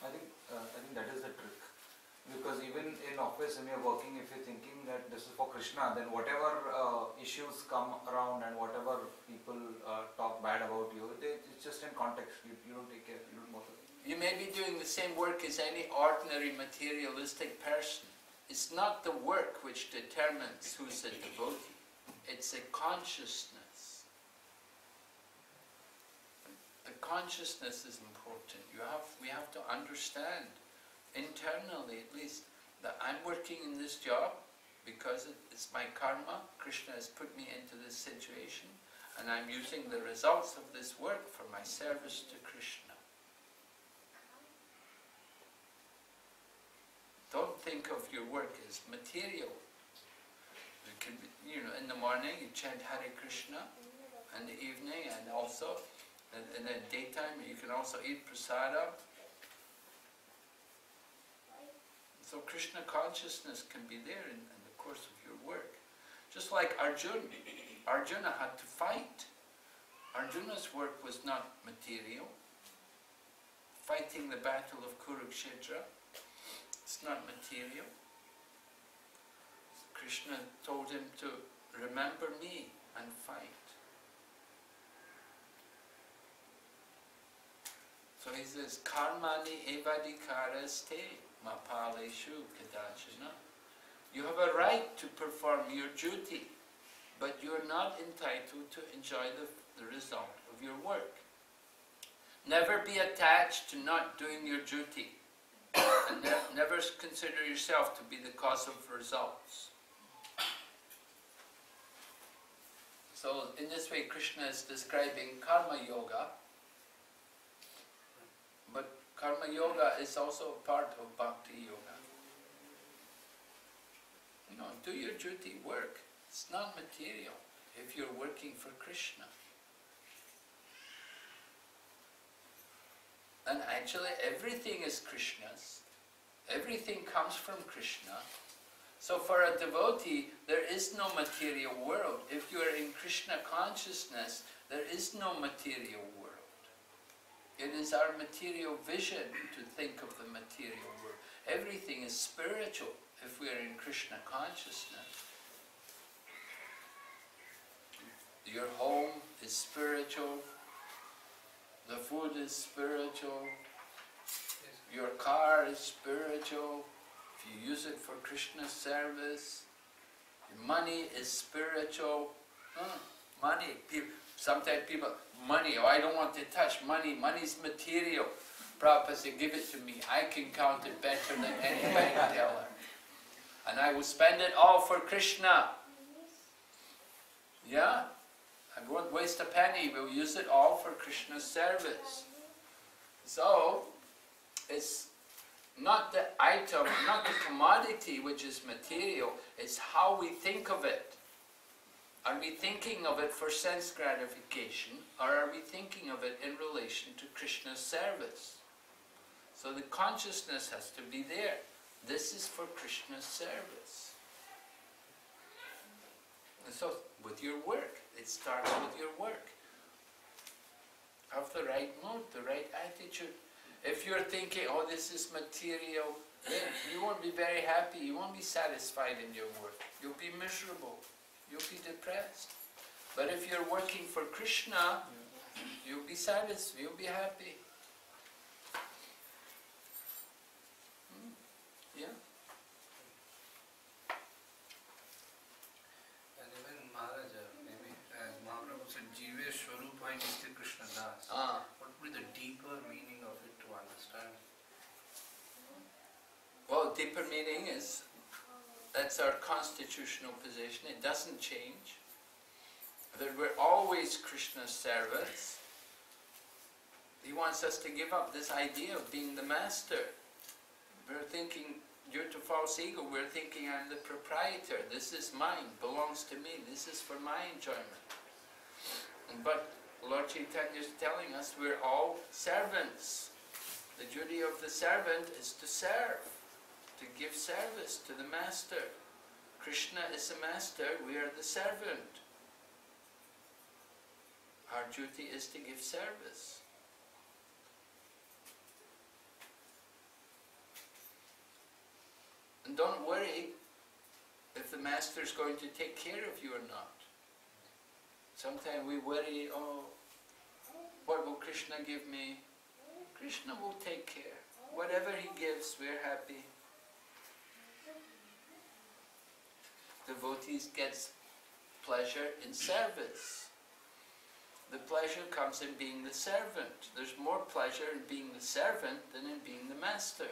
I think uh, I think that is the trick. Because even in office when you're working, if you're thinking that this is for Krishna, then whatever uh, issues come around and whatever people uh, talk bad about you, they, it's just in context. You, you don't take care. You don't bother. You may be doing the same work as any ordinary materialistic person. It's not the work which determines who's a devotee. It's a consciousness. consciousness is important. You have, we have to understand, internally at least, that I'm working in this job because it's my karma, Krishna has put me into this situation, and I'm using the results of this work for my service to Krishna. Don't think of your work as material. You know, in the morning you chant Hare Krishna, in the evening and also in, in the daytime you can also eat prasada. So Krishna consciousness can be there in, in the course of your work. Just like Arjuna. Arjuna had to fight. Arjuna's work was not material. Fighting the battle of Kurukshetra, it's not material. Krishna told him to remember me and fight. So he says, Karmani evadikaraste mapaleshu kadachana. You have a right to perform your duty, but you are not entitled to enjoy the, the result of your work. Never be attached to not doing your duty, and ne- never consider yourself to be the cause of results. So, in this way, Krishna is describing karma yoga, karma yoga is also part of bhakti yoga. You know, do your duty, work. It's not material if you're working for Krishna. And actually, everything is Krishna's. Everything comes from Krishna. So for a devotee, there is no material world. If you are in Krishna consciousness, there is no material world. It is our material vision to think of the material world. Everything is spiritual if we are in Krishna consciousness. Your home is spiritual, the food is spiritual, your car is spiritual, if you use it for Krishna's service, money is spiritual. Huh? Money, sometimes people, money, oh I don't want to touch money, money's material. Prabhupada said, give it to me, I can count it better than any bank teller. And I will spend it all for Krishna. Yeah? I won't waste a penny, we'll use it all for Krishna's service. So, it's not the item, not the commodity which is material, it's how we think of it. Are we thinking of it for sense gratification, or are we thinking of it in relation to Krishna's service? So the consciousness has to be there. This is for Krishna's service. And so, with your work, it starts with your work. Have the right mood, the right attitude. If you're thinking, oh, this is material, you won't be very happy, you won't be satisfied in your work. You'll be miserable, you'll be depressed. But if you're working for Krishna, you'll be satisfied, you'll be happy. Hmm? Yeah? And even Maharaja, maybe as Mahaprabhu said, Jive Swarupa Nitya Krishna Das. Ah. What would be the deeper meaning of it to understand? Well, deeper meaning is that's our constitutional position. It doesn't change. That we're always Krishna's servants. He wants us to give up this idea of being the master. We're thinking, due to false ego, we're thinking I'm the proprietor. This is mine, belongs to me. This is for my enjoyment. But Lord Chaitanya is telling us we're all servants. The duty of the servant is to serve to give service to the master. Krishna is the master, we are the servant. Our duty is to give service. And don't worry if the master is going to take care of you or not. Sometimes we worry, oh, what will Krishna give me? Krishna will take care. Whatever he gives, we're happy. Devotees gets pleasure in service. The pleasure comes in being the servant. There's more pleasure in being the servant than in being the master.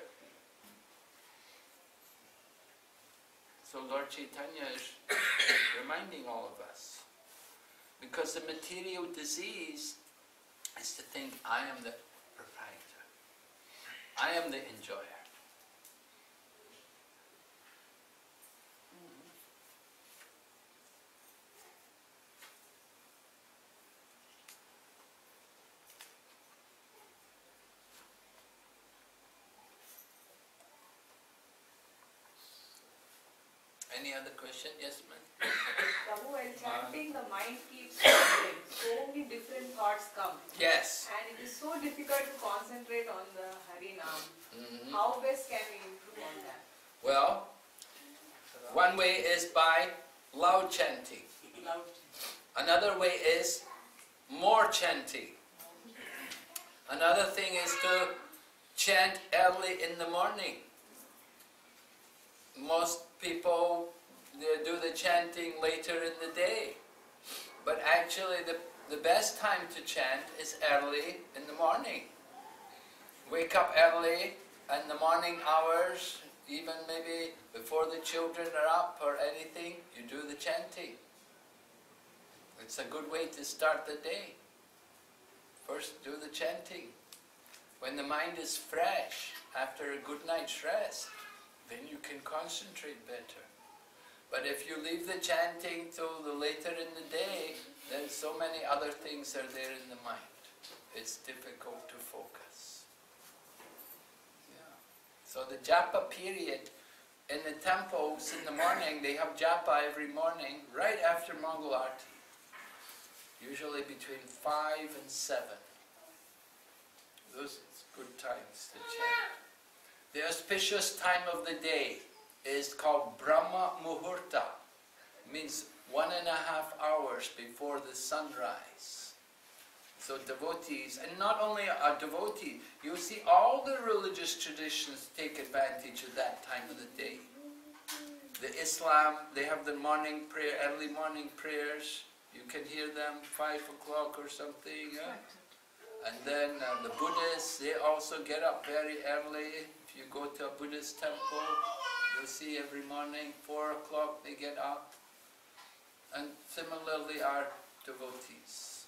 So Lord Chaitanya is reminding all of us. Because the material disease is to think, I am the proprietor. I am the enjoyer. Any other question? Yes, ma'am. Prabhu, while chanting, the mind keeps wandering. So many different thoughts come. Yes. And it is so difficult to concentrate on the Harinam. Mhm. How best can we improve on that? Well, one way is by loud chanting. Loud. Another way is more chanting. Another thing is to chant early in the morning. Most people do the chanting later in the day. But actually the, the best time to chant is early in the morning. Wake up early in the morning hours, even maybe before the children are up or anything, you do the chanting. It's a good way to start the day. First do the chanting. When the mind is fresh after a good night's rest, then you can concentrate better. But if you leave the chanting till the later in the day, then so many other things are there in the mind. It's difficult to focus. Yeah. So the japa period in the temples in the morning, they have japa every morning, right after Mangal Arti. Usually between 5 and 7. Those are good times to chant. The auspicious time of the day is called Brahma Muhurta. Means one and a half hours before the sunrise. So devotees, and not only a devotee, you see all the religious traditions take advantage of that time of the day. The Islam, they have the morning prayer, early morning prayers. You can hear them five o'clock or something. Yeah? And then uh, the Buddhists, they also get up very early. If you go to a Buddhist temple, you'll see every morning, four o'clock they get up. And similarly our devotees.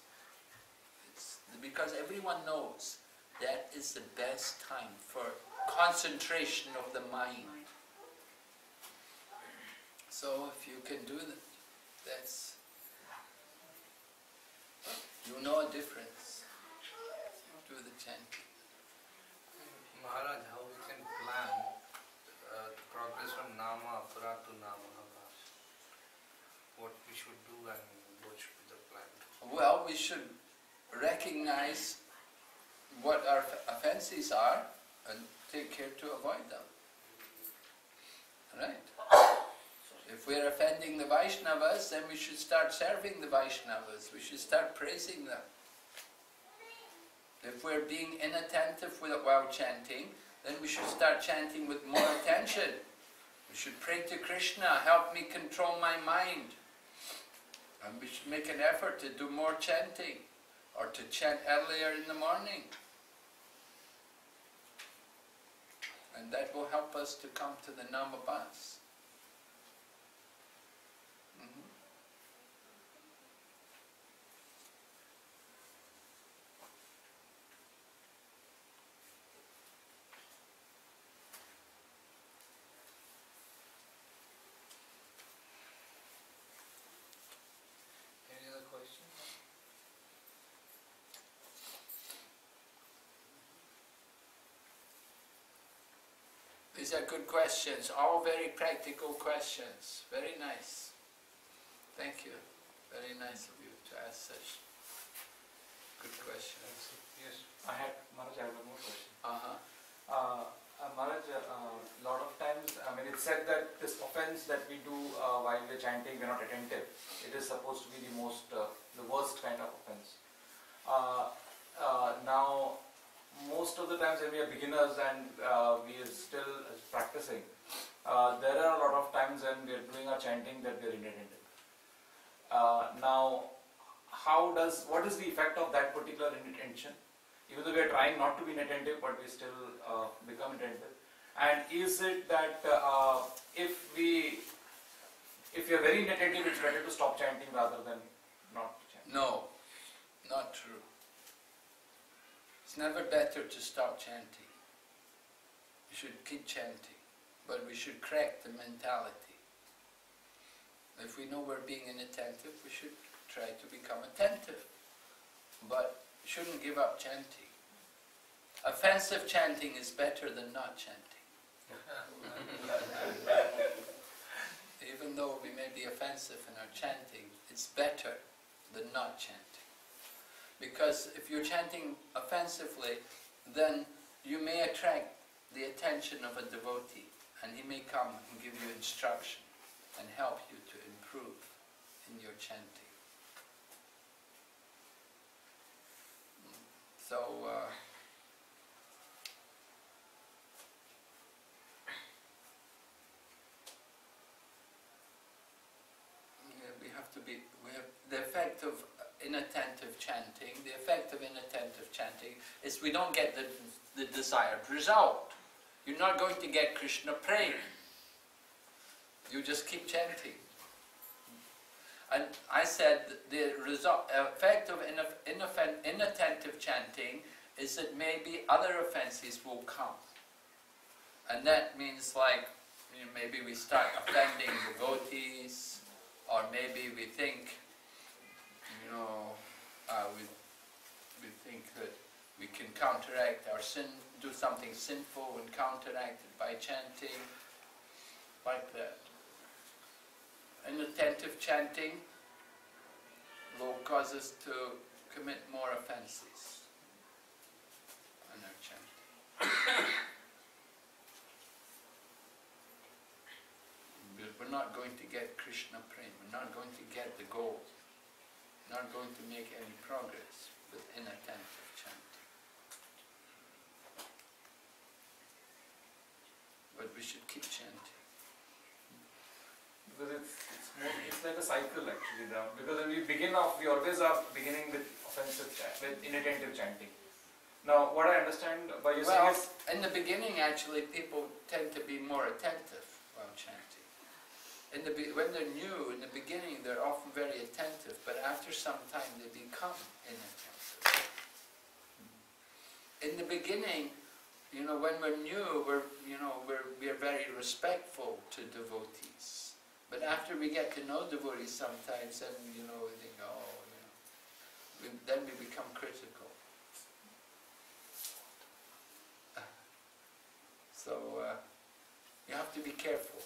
It's because everyone knows that is the best time for concentration of the mind. So if you can do that, that's, you know a difference. Do the chanting. Maharaj, how we can plan progress from Nama Apara to Nama Havash? What we should do and what should be the plan? Well, we should recognize what our offenses are and take care to avoid them. Right? If we're offending the Vaishnavas, then we should start serving the Vaishnavas. We should start praising them. If we're being inattentive while chanting, then we should start chanting with more attention. We should pray to Krishna, help me control my mind. And we should make an effort to do more chanting or to chant earlier in the morning. And that will help us to come to the Namabhas. These are good questions, all very practical questions. Very nice. Thank you. Very nice of you to ask such good questions. Yes. I had, Maharaj, I have one more question. Uh-huh. Uh, uh, Maharaj, a uh, lot of times, I mean, it's said that this offense that we do uh, while we're chanting, we're not attentive. It is supposed to be the most, uh, the worst kind of offense. Uh, uh, now, most of the times when we are beginners and uh, we are still practicing, uh, there are a lot of times when we are doing our chanting that we are inattentive. Uh, now, how does, what is the effect of that particular inattention? even though we are trying not to be inattentive, but we still uh, become attentive. And is it that uh, if we, if we are very inattentive, it's better to stop chanting rather than not chanting? No, not true. It's never better to stop chanting. We should keep chanting, but we should correct the mentality. If we know we're being inattentive, we should try to become attentive, but shouldn't give up chanting. Offensive chanting is better than not chanting. Even though we may be offensive in our chanting, it's better than not chanting. Because if you're chanting offensively, then you may attract the attention of a devotee and he may come and give you instruction and help you to improve in your chanting. So, uh, yeah, we have to be, we have, the effect of inattentive chanting, the effect of inattentive chanting is we don't get the, the desired result. You're not going to get Krishna prema. You just keep chanting. And I said the result, effect of inattentive chanting is that maybe other offenses will come. And that means like, you know, maybe we start offending devotees, or maybe we think, you know, uh, we, we think that we can counteract our sin, do something sinful and counteract it by chanting, like that. Inattentive chanting will cause us to commit more offenses in our chanting. We're not going to get Krishna prema, we're not going to get the goal, we're not going to make any progress with inattentive chanting. But we should keep chanting. Because it's, it's more it's like a cycle actually the, because when we begin off we always are beginning with offensive chant with inattentive chanting. Now what I understand by you well, is in the beginning actually people tend to be more attentive while chanting. In the when they're new in the beginning they're often very attentive but after some time they become inattentive. In the beginning you know when we're new we're you know we're we're very respectful to devotees but after we get to know devotees sometimes, then, you know, we think, oh, you know, we, then we become critical. So, uh, you have to be careful.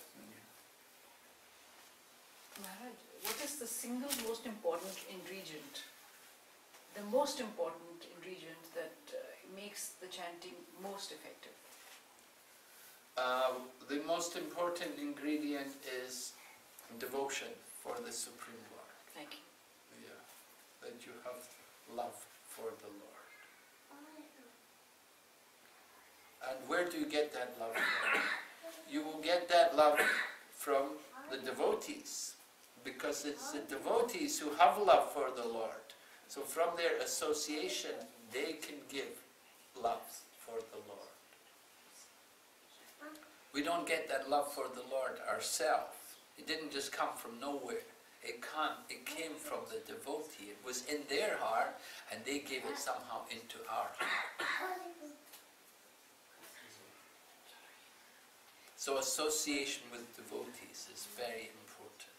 Maharaj, what is the single most important ingredient, the most important ingredient that uh, makes the chanting most effective? Uh, the most important ingredient is devotion for the Supreme Lord. Thank you. Yeah, that you have love for the Lord. And where do you get that love from? You will get that love from the devotees, because it's the devotees who have love for the Lord. So from their association, they can give love for the Lord. We don't get that love for the Lord ourselves. It didn't just come from nowhere. It, come, it came from the devotee. It was in their heart, and they gave it somehow into our heart. So association with devotees is very important.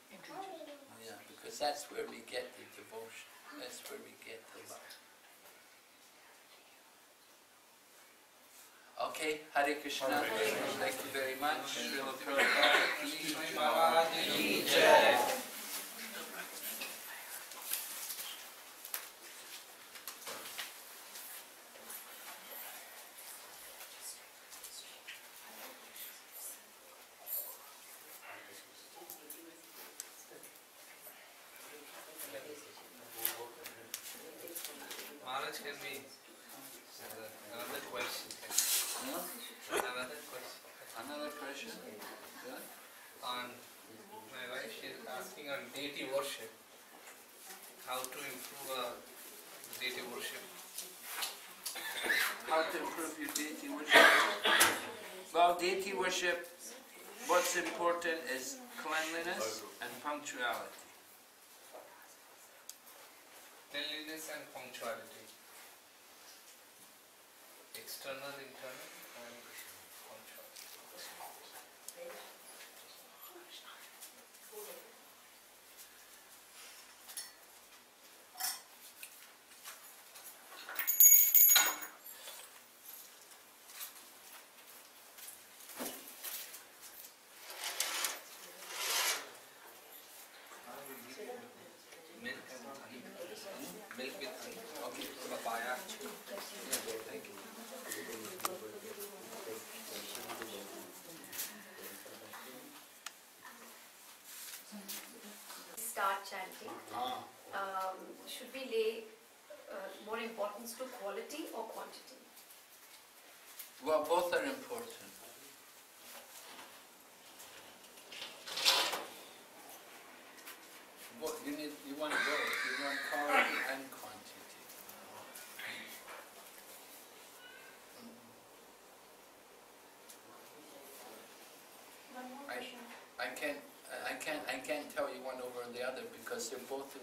Yeah, because that's where we get the devotion. That's where we get the love. Okay, Hare Krishna. Hare Krishna. Thank you very much. Srila Prabhupada. Maharaj, can we uh, another question? Another question. Another question? Yeah? On my wife, she is asking on deity worship. How to improve uh, deity worship? How to improve your deity worship? Well, deity worship, what's important is cleanliness and punctuality. Cleanliness and punctuality. External, internal. Chanting, Ah. um, should we lay uh, more importance to quality or quantity? Well, both are important. What, you need, you want both, you want quality and quantity. One more I- I can't, I can't, I can't tell you one over the other because they're both.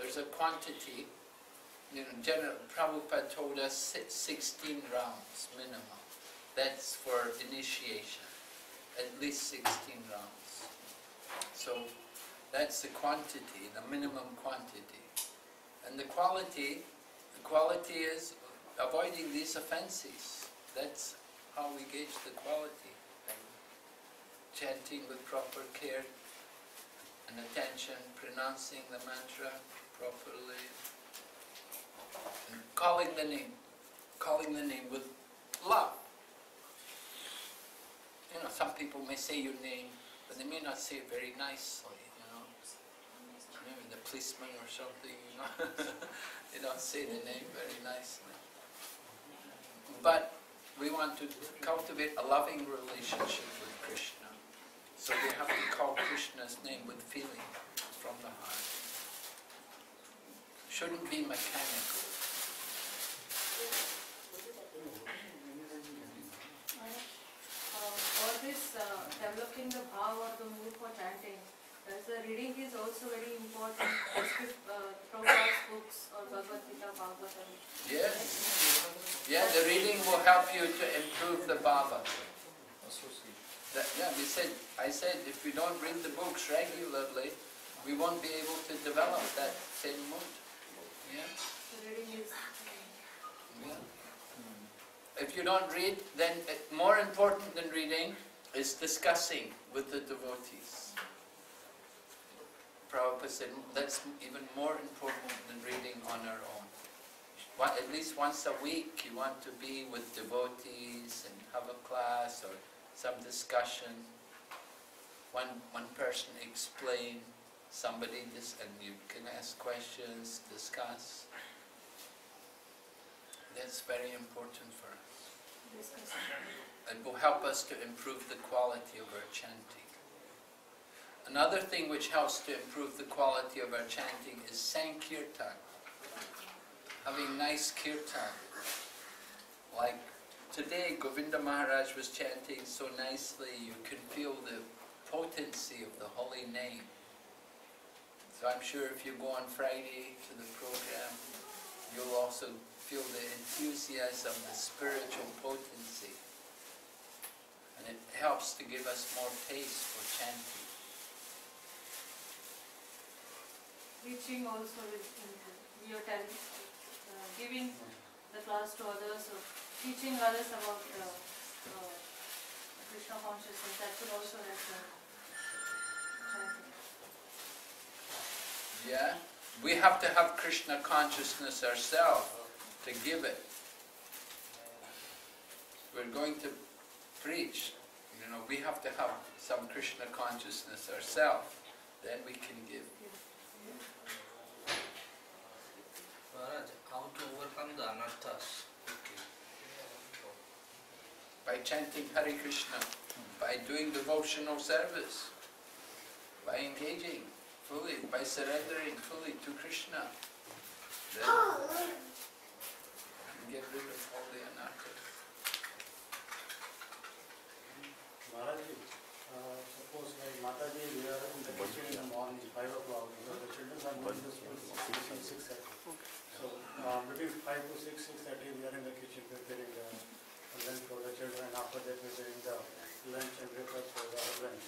There's a quantity, you know, General Prabhupada told us sixteen rounds minimum. That's for initiation, at least sixteen rounds. So that's the quantity, the minimum quantity. And the quality, the quality is avoiding these offenses. That's how we gauge the quality chanting with proper care and attention, pronouncing the mantra properly, and calling the name, calling the name with love. You know, some people may say your name, but they may not say it very nicely, you know. Maybe the policeman or something, you know. they don't say the name very nicely. But we want to cultivate a loving relationship with Krishna. So we have to call Krishna's name with feeling from the heart. Shouldn't be mechanical. Uh, For this, uh, developing the bhav or the mood for chanting, as the reading is also very important, as with uh, Prabhupada's books or Bhagavad Gita, Bhagavatam. Yes. Yeah, the reading will help you to improve the bhava. That, yeah, we said, I said, if we don't read the books regularly, we won't be able to develop that same mood. Yeah. Yeah. If you don't read, then it- more important than reading is discussing with the devotees. Prabhupada said that's even more important than reading on our own. One, at least once a week, you want to be with devotees and have a class or some discussion. One, one person explain, somebody this, and you can ask questions, discuss. That's very important for us. It will help us to improve the quality of our chanting. Another thing which helps to improve the quality of our chanting is Sankirtan. Having nice kirtan. Like today, Govinda Maharaj was chanting so nicely, you can feel the potency of the holy name. So I'm sure if you go on Friday to the program, you'll also feel the enthusiasm, the spiritual potency. And it helps to give us more taste for chanting. Teaching also is, your we telling, uh, giving the class to others, teaching others about uh, uh, Krishna consciousness, that should also help them. Yeah? We have to have Krishna consciousness ourselves to give it. We're going to preach, you know, we have to have some Krishna consciousness ourselves, then we can give. Maharaj, how to overcome the anarthas? By chanting Hare Krishna, by doing devotional service, by engaging fully, by surrendering fully to Krishna. Then we get rid of all the anarthas. Maharaji, uh, suppose like Mataji, we are in the kitchen in the morning, five o'clock, you know, the children are going to school six and six thirty. So, uh, between five to six, six thirty, we are in the kitchen preparing the lunch for the children, after that we are doing the lunch and breakfast for the husband.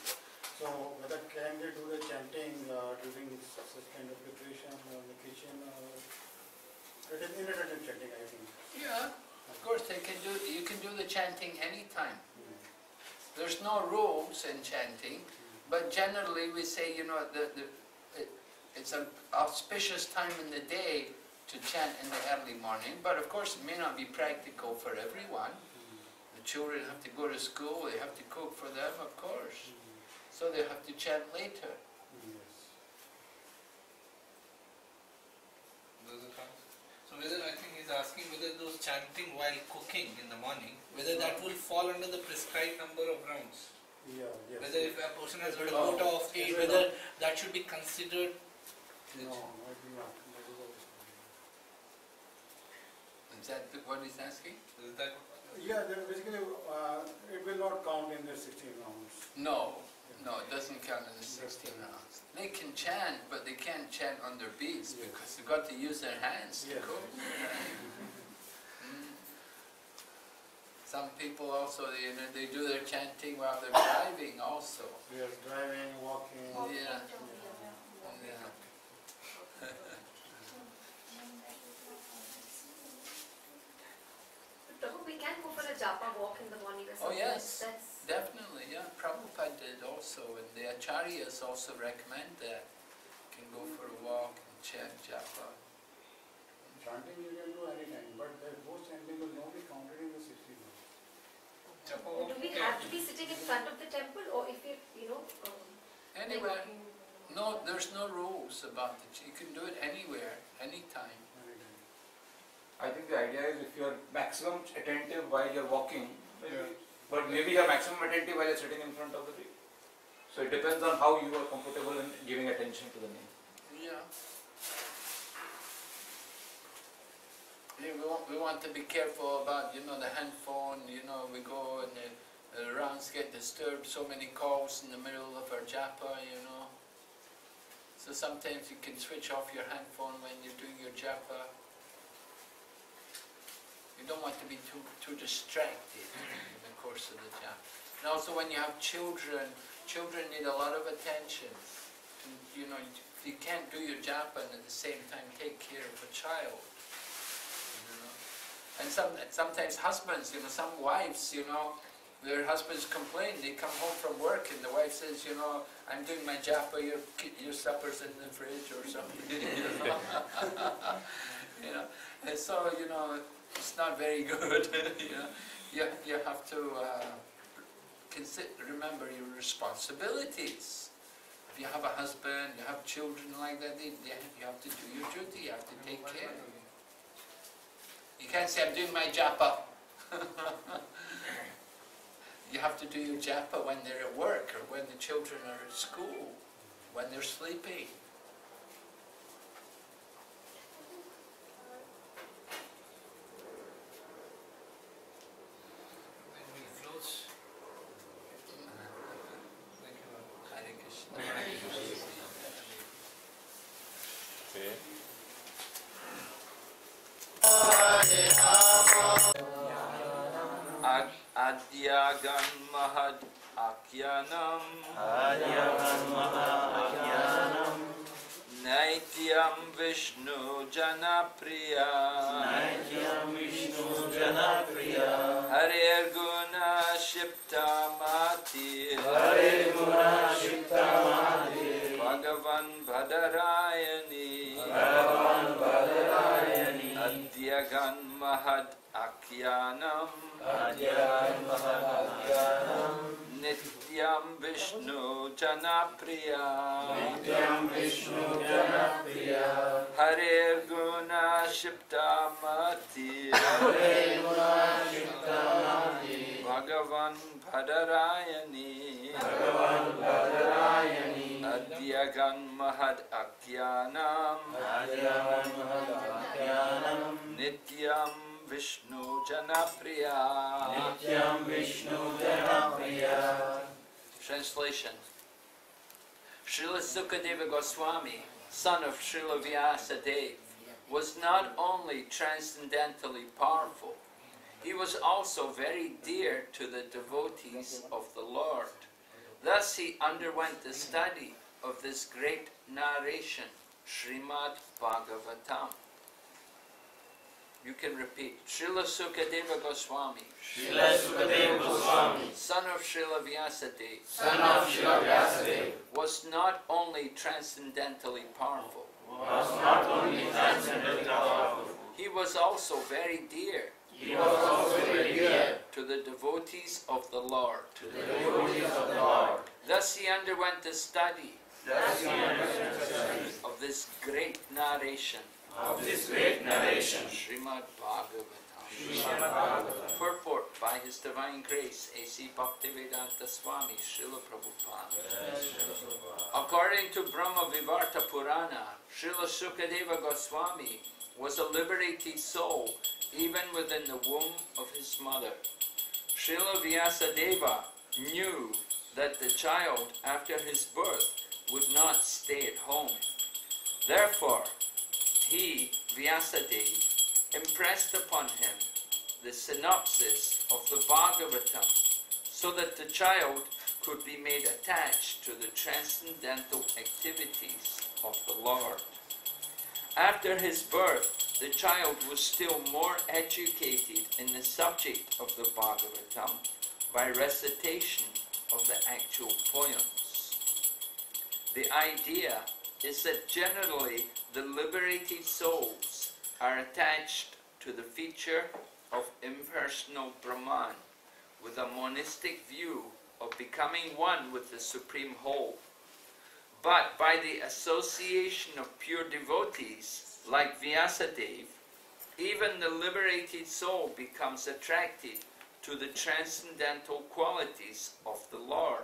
So, whether can they do the chanting uh, during such kind of preparation uh, in the kitchen, or it is inadvertent chanting, I think. Yeah, of course, they can do, you can do the chanting anytime. Mm. There's no rules in chanting, but generally we say, you know, the, the, it, it's an auspicious time in the day to chant in the early morning, but of course it may not be practical for everyone children have to go to school, they have to cook for them, of course. Mm -hmm. So they have to chant later. Yes. So whether I think he's asking whether those chanting while cooking in the morning, whether that will fall under the prescribed number of rounds. Yeah, yes. Whether if a person has got a quota of eight, yes, whether that should be considered. No, I do not. Is that what he's asking? Is that yeah, then basically, uh, it will not count in the sixteen rounds. No, no, it doesn't count in the 16 rounds. They can chant, but they can't chant on their beats Yes. because they've got to use their hands to Yes. cook. Mm. Some people also, you know, they do their chanting while they're driving also. We are driving, walking. Yeah. Yeah. Yeah. Prabhu, we can go for a japa walk in the morning or Oh, something. yes. That's, Definitely, yeah. Prabhupada did also, and the acharyas also recommend that. You can go for a walk and chant japa. Chanting you can do anytime, but the post chanting will not be counted in the sixteen rounds. Japa do we have to be sitting in front of the temple or if you, you know, um, Anywhere. No, there's no rules about it. You can do it anywhere, anytime. I think the idea is if you're maximum attentive while you're walking, maybe, but maybe you're maximum attentive while you're sitting in front of the tree. So it depends on how you are comfortable in giving attention to the name. Yeah. Yeah, we want, we want to be careful about, you know, the handphone, you know, we go and the, the uh, rounds get disturbed, so many calls in the middle of our japa, you know. So sometimes you can switch off your handphone when you're doing your japa. You don't want to be too, too distracted in the course of the japa. And also when you have children, children need a lot of attention. And, you know, you can't do your job and at the same time take care of a child. You know? And some, sometimes husbands, you know, some wives, you know, their husbands complain, they come home from work and the wife says, you know, I'm doing my japa, your, your supper's in the fridge or something, you. You know, and so, you know, it's not very good, you know. You, you have to uh, consider, remember your responsibilities. If you have a husband, you have children like that, they, they, you have to do your duty, you have to take care. You can't say, I'm doing my japa. you have to do your japa when they're at work or when the children are at school, when they're sleeping. Vishnu जनप्रिया विष्णु जनप्रिया हरे गुण शिप्तामति भगवान् भदरायणी अद्यगन् महद् अज्ञानाम् नित्यं विष्णु जनप्रिया नित्यं विष्णु जनप्रिया Translation Srila Sukadeva Goswami, son of Srila Vyasadeva, was not only transcendentally powerful, he was also very dear to the devotees of the Lord. Thus he underwent the study of this great narration, Srimad Bhagavatam. You can repeat. Srila Sukadeva Goswami, Srila Sukadeva Goswami. son of Srila Vyasadeva, was not only transcendentally powerful, Was not only transcendentally powerful. he was also very dear He was also very dear. to the devotees of the Lord. To the devotees of the Lord. Thus he underwent the study. Thus he underwent the study of this great narration. Srimad Bhagavatam. Purport by His Divine Grace, A.C. Bhaktivedanta Swami, Srila Prabhupada. According to Brahma Vaivarta Purana, Srila Sukadeva Goswami was a liberated soul even within the womb of his mother. Srila Vyasadeva knew that the child after his birth would not stay at home. Therefore, he, Vyasadeva, impressed upon him the synopsis of the Bhagavatam so that the child could be made attached to the transcendental activities of the Lord. After his birth, the child was still more educated in the subject of the Bhagavatam by recitation of the actual poems. The idea is that generally the liberated souls are attached to the feature of impersonal Brahman with a monistic view of becoming one with the Supreme Whole. But by the association of pure devotees like Vyasadeva, even the liberated soul becomes attracted to the transcendental qualities of the Lord.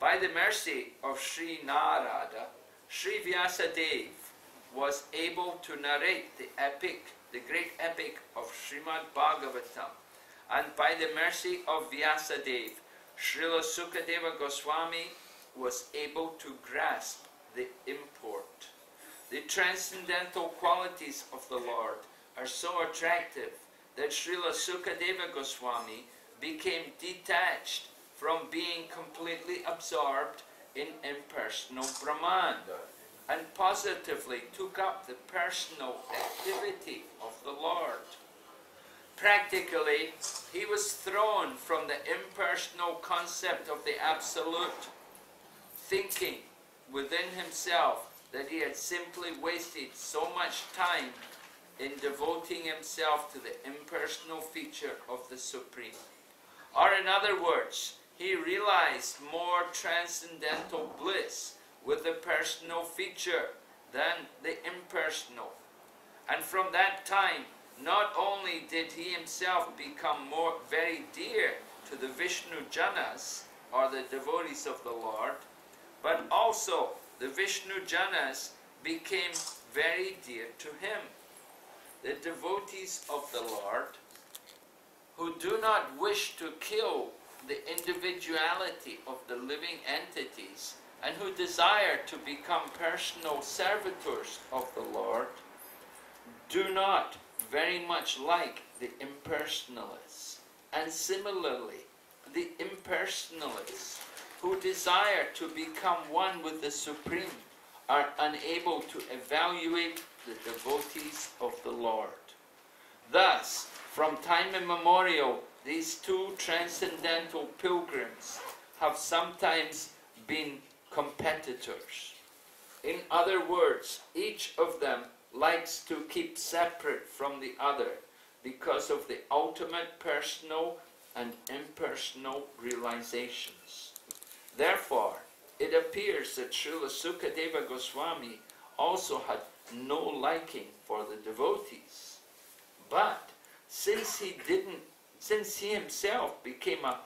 By the mercy of Sri Narada, Sri Vyasadeva was able to narrate the epic, the great epic of Srimad Bhagavatam. And by the mercy of Vyasadeva, Srila Sukadeva Goswami was able to grasp the import. The transcendental qualities of the Lord are so attractive that Srila Sukadeva Goswami became detached from being completely absorbed in impersonal Brahman and positively took up the personal activity of the Lord. Practically, he was thrown from the impersonal concept of the Absolute, thinking within himself that he had simply wasted so much time in devoting himself to the impersonal feature of the Supreme. Or, in other words, he realized more transcendental bliss with the personal feature than the impersonal. And from that time, not only did he himself become more very dear to the Vishnu Janas, or the devotees of the Lord, but also the Vishnu Janas became very dear to him. The devotees of the Lord, who do not wish to kill the individuality of the living entities, and who desire to become personal servitors of the Lord, do not very much like the impersonalists. And similarly, the impersonalists who desire to become one with the Supreme are unable to evaluate the devotees of the Lord. Thus, from time immemorial, these two transcendental pilgrims have sometimes been competitors. In other words, each of them likes to keep separate from the other because of the ultimate personal and impersonal realizations. Therefore, it appears that Srila Sukadeva Goswami also had no liking for the devotees. But since he didn't, since he himself became a,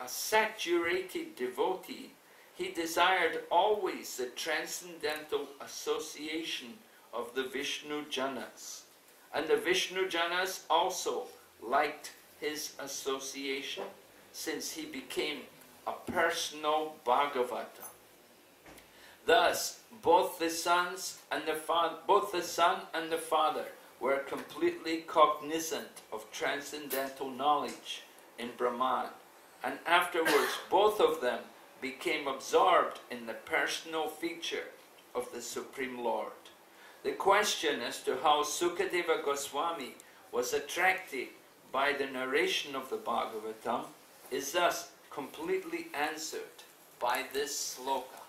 a saturated devotee, he desired always the transcendental association of the Vishnu Janas. And the Vishnu Janas also liked his association since he became a personal Bhagavata. Thus, both the sons and the father, both the son and the father were completely cognizant of transcendental knowledge in Brahman, and afterwards both of them became absorbed in the personal feature of the Supreme Lord. The question as to how Sukadeva Goswami was attracted by the narration of the Bhagavatam is thus completely answered by this sloka.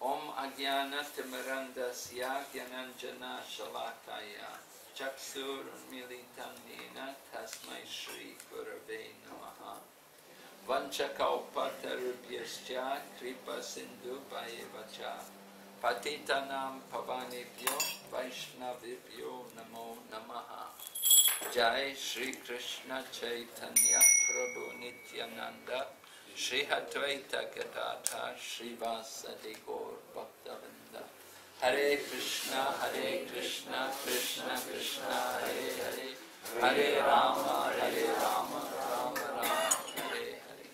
Om Ajnana Timirandasya Gyananjana Shalakaya Chaksur Militam Nena Tasmai Shri Gurave Namaha Vanchakaupatarubhyascha Kripa Sindhu Bhayevacha Patitanam Pavanebhyo Vaishnavibhyo Namo Namaha Jai Shri Krishna Chaitanya Prabhu Nityananda Srivasadi Gaur Bhaktavinda Hare Krishna Hare Krishna Krishna Krishna Hare Hare Hare Rama Hare Rama Rama Rama Hare Hare.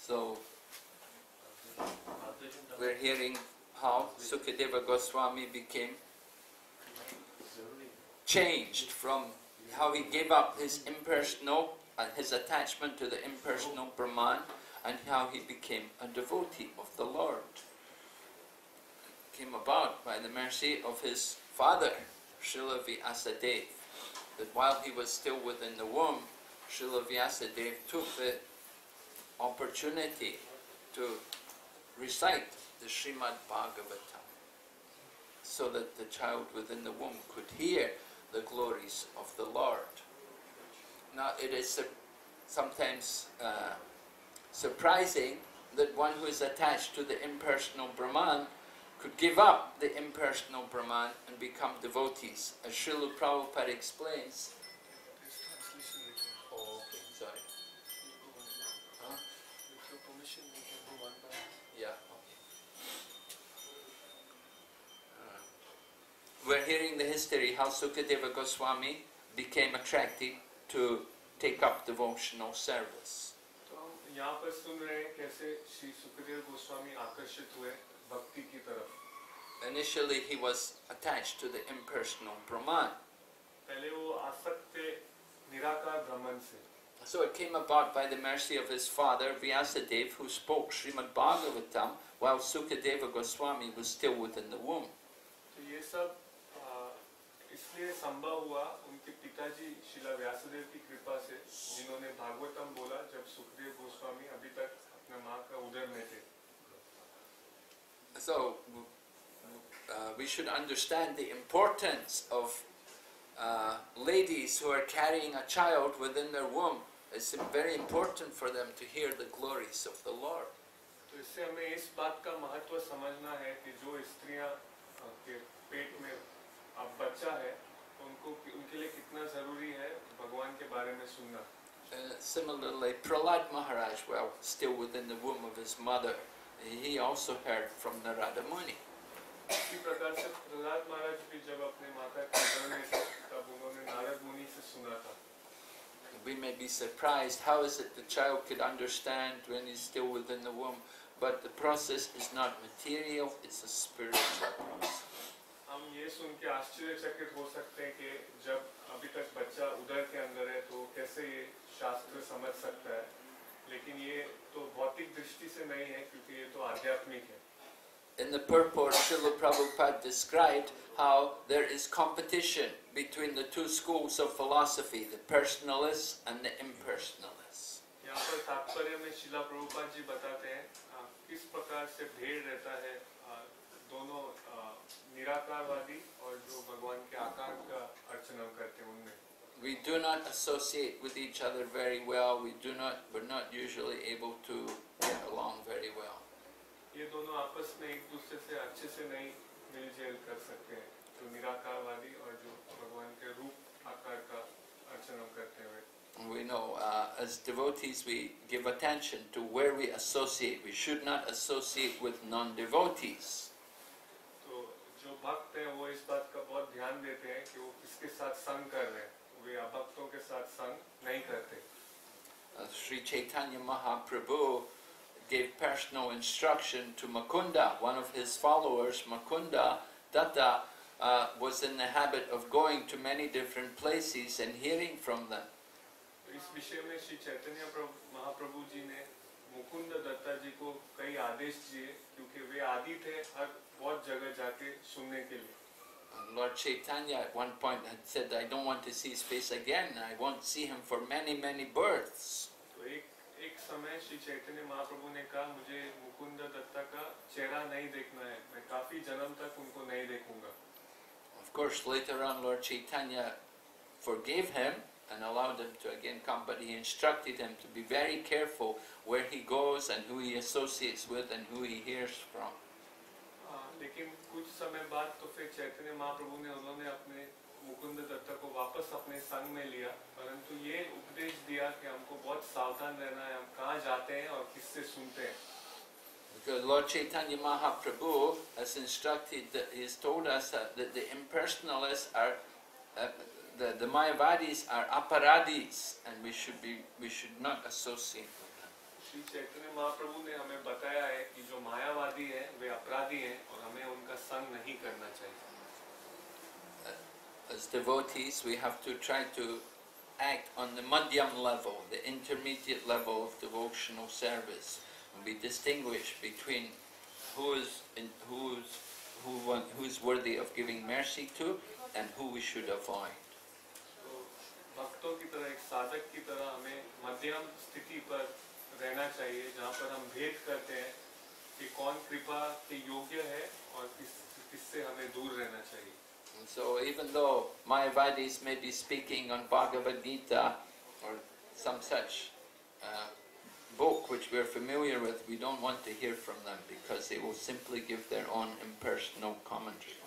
So we're hearing how Sukadeva Goswami became changed from how he gave up his impersonal and his attachment to the impersonal Brahman and how he became a devotee of the Lord. Came about by the mercy of his father, Srila Vyasadeva, that while he was still within the womb, Srila Vyasadeva took the opportunity to recite the Srimad Bhagavatam so that the child within the womb could hear the glories of the Lord. Now, it is sometimes uh, surprising that one who is attached to the impersonal Brahman could give up the impersonal Brahman and become devotees. As Srila Prabhupada explains, This translation we can, oh, okay, sorry. Huh? with your permission, we can go one by one. Yeah. Uh, We're hearing the history how Sukadeva Goswami became attracted to take up devotional service. तो हम यहाँ पर सुन रहे हैं कैसे श्री सुखदेव गोस्वामी आकर्षित हुए भक्ति की तरफ Initially, he was attached to the impersonal Brahman. पहले वो आसक्त थे निराकार ब्रह्मन से So it came about by the mercy of his father, Vyasadeva, who spoke Srimad Bhagavatam while Sukadeva Goswami was still within the womb. तो ये सब आ, इसलिए संभव हुआ उनके पिताजी शिला व्यासदेव की कृपा से जिन्होंने भागवतम बोला जब सुखदेव गोस्वामी अभी तक अपने माँ का उदर में थे So uh, we should understand the importance of uh, ladies who are carrying a child within their womb. It's very important for them to hear the glories of the Lord. तो इससे हमें इस बात का महत्व समझना है कि जो स्त्रियाँ अ, के पेट में अब बच्चा है तो उनको उनके लिए कितना जरूरी है भगवान के बारे में सुनना Uh, similarly, Prahlad Maharaj, while still within the womb of his mother, he also heard from Narada Muni. इसी प्रकार से प्रहलाद महाराज भी जब अपने माता के उदर में थे तब उन्होंने नारद मुनि से सुना था We may be surprised how is it the child could understand when he's still within the womb, but the process is not material, it's a spiritual process. ये सुन के आश्चर्यचकित हो सकते हैं कि जब अभी तक बच्चा उदर के अंदर है तो कैसे ये शास्त्र समझ सकता है लेकिन ये तो भौतिक दृष्टि से नहीं है क्योंकि ये तो आध्यात्मिक है In the purport, Srila Prabhupada described how there is competition between the two schools of philosophy, the personalists and the impersonalists. यहाँ पर तात्पर्य में शिला प्रभुपाद जी बताते हैं किस प्रकार से भेद रहता है दोनों निराकारवादी और जो भगवान के आकार का अर्चना करते हैं उनमें We do not associate with each other very well. We do not, we're not usually able to get along very well. ये दोनों आपस में एक दूसरे से अच्छे से नहीं मिलजेल कर सकते हैं तो निराकारवादी और जो भगवान के रूप आकार का अर्चना करते हुए And we know uh, as devotees we give attention to where we associate. We should not associate with non-devotees. भक्त हैं वो इस बात का बहुत ध्यान देते हैं कि वो किसके साथ संग कर रहे हैं वे अभक्तों के साथ संग नहीं करते uh, Sri Chaitanya Mahaprabhu gave personal instruction to Mukunda. One of his followers, Mukunda Datta, uh, was in the habit of going to many different places and hearing from them. Mukund Dutta जी को कई आदेश दिए क्योंकि वे आदि थे हर बहुत जगह जाके सुनने के लिए Lord Chaitanya at one point had said, I don't want to see his face again. I won't see him for many, many births. तो एक एक समय श्री चैतन्य महाप्रभु ने कहा मुझे मुकुंद दत्ता का चेहरा नहीं देखना है मैं काफ़ी जन्म तक उनको नहीं देखूँगा Of course, later on, Lord Chaitanya forgave him and allowed him to again come, but he instructed him to be very careful where he goes and who he associates with and who he hears from. हाँ, लेकिन लेकिन कुछ समय बाद तो फिर चैतन्य महाप्रभु ने उन्होंने अपने मुकुंद दत्ता को वापस अपने संग में लिया परंतु ये उपदेश दिया कि हमको बहुत सावधान रहना है हम कहाँ जाते हैं और किससे सुनते हैं Because Lord Chaitanya Mahaprabhu has instructed, that he's told us that, that the impersonalists are, uh, the, the Mayavadis are aparadhis and we should be we should not associate with them. Uh, as devotees, we have to try to act on the madhyam level, the intermediate level of devotional service, and we distinguish between who is in, who's who one, who's worthy of giving mercy to and who we should avoid. साधक की तरह हमें मध्यम स्थिति पर रहना चाहिए जहाँ पर हम भेद करते हैं कि कौन कृपा के योग्य है और किस किससे हमें दूर रहना चाहिए And so even though Mayavadis may be speaking on Bhagavad Gita or some such uh, book which we're familiar with, we don't want to hear from them because they will simply give their own impersonal commentary.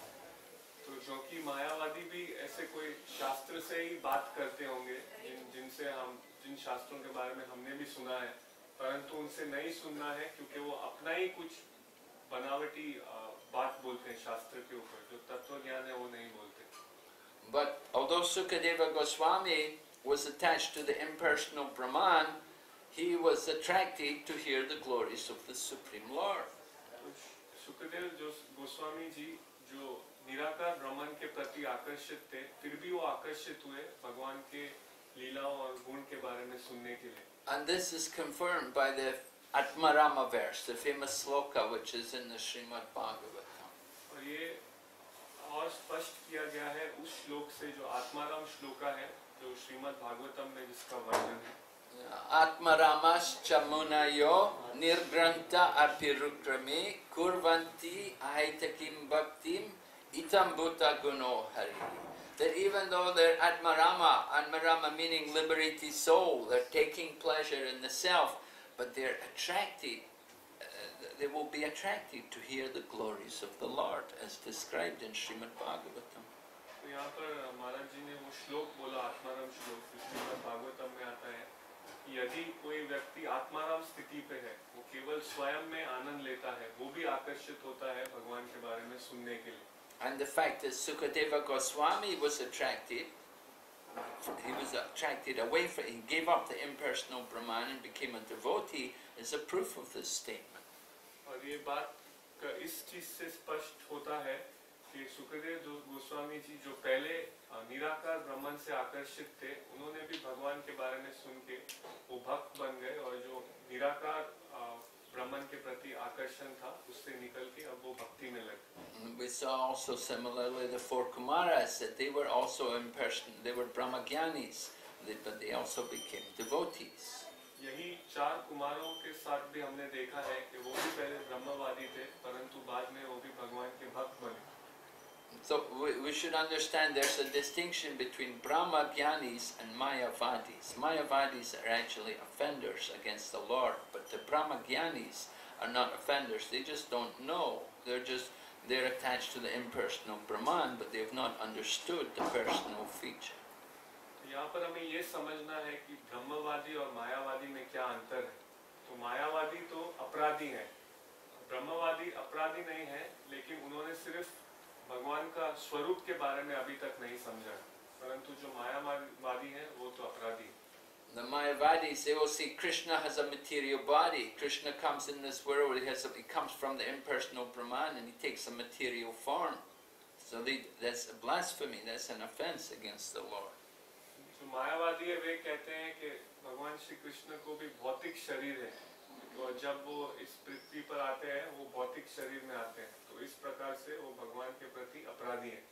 जो कि मायावादी भी ऐसे कोई शास्त्र से ही बात करते होंगे जिन जिनसे हम जिन शास्त्रों के बारे में हमने भी सुना है परंतु उनसे नहीं सुनना है क्योंकि वो अपना ही कुछ बनावटी बात बोलते हैं शास्त्र के ऊपर जो तत्व ज्ञान है वो नहीं बोलते But although Sukadeva Goswami was attached to the impersonal Brahman, he was attracted to hear the glories of the Supreme Lord. तो सुखदेव जो गोस्वामी जी जो निराकार ब्रह्मन के प्रति आकर्षित थे फिर भी वो आकर्षित हुए भगवान के लीलाओं और गुण के बारे में सुनने के लिए And this is confirmed by the Atmarama verse, the famous sloka which is in the Srimad Bhagavatam. और ये और स्पष्ट किया गया है उस श्लोक से जो आत्माराम श्लोका है जो श्रीमद् भागवतम में जिसका वर्णन है munayo nirgranta apirukrame kurvanti aitakim bhaktim itambhuta guno hari. That even though they're Atmarama, Atmarama meaning liberated soul, they're taking pleasure in the self, but they're attracted, uh, they will be attracted to hear the glories of the Lord as described in Srimad Bhagavatam. तो यहाँ पर महाराज जी ने वो श्लोक बोला आत्माराम श्लोक जो श्रीमद् भागवतम में आता है कि यदि कोई व्यक्ति आत्माराम स्थिति पे है वो केवल स्वयं में आनंद लेता है वो भी आकर्षित होता है भगवान के बारे में सुनने के लिए And the fact that Sukadeva Goswami was attracted, he was attracted away from, he gave up the impersonal Brahman and became a devotee, is a proof of this statement. और ये बात का इस चीज से स्पष्ट होता है कि सुखदेव जो गोस्वामी जी जो पहले अ, निराकार ब्रह्मन से आकर्षित थे उन्होंने भी भगवान के बारे में सुन के वो भक्त बन गए और जो निराकार अ, ब्रह्मन के प्रति आकर्षण था उससे निकल के अब वो भक्ति में लग we saw also similarly the four Kumaras that they were also impersonal, they were Brahmagyanis, but they also became devotees. यही चार कुमारों के साथ भी हमने देखा है कि वो भी पहले ब्रह्मवादी थे परंतु बाद में वो भी भगवान के भक्त बने So we, we should understand there's a distinction between Brahma Gyanis and Mayavadis. Mayavadis are actually offenders against the Lord, but the Brahma Gyanis are not offenders. They just don't know. They're just they're attached to the impersonal Brahman, but they have not understood the personal feature. यहाँ पर हमें ये समझना है कि ब्रह्मवादी और मायावादी में क्या अंतर है तो मायावादी तो अपराधी है ब्रह्मवादी अपराधी नहीं है लेकिन उन्होंने सिर्फ भगवान का स्वरूप के बारे में अभी तक नहीं समझा परंतु जो मायावादी हैं वो तो अपराधी The Mayavadis, they will see Krishna has a material body. Krishna comes in this world, he, has a, he comes from the impersonal Brahman and he takes a material form. So they, that's a blasphemy, that's an offense against the Lord. जो मायावादी है वे कहते हैं कि भगवान श्री कृष्ण को भी भौतिक शरीर है तो जब वो इस पृथ्वी पर आते हैं वो भौतिक शरीर में आते हैं तो इस प्रकार से वो भगवान के प्रति अपराधी है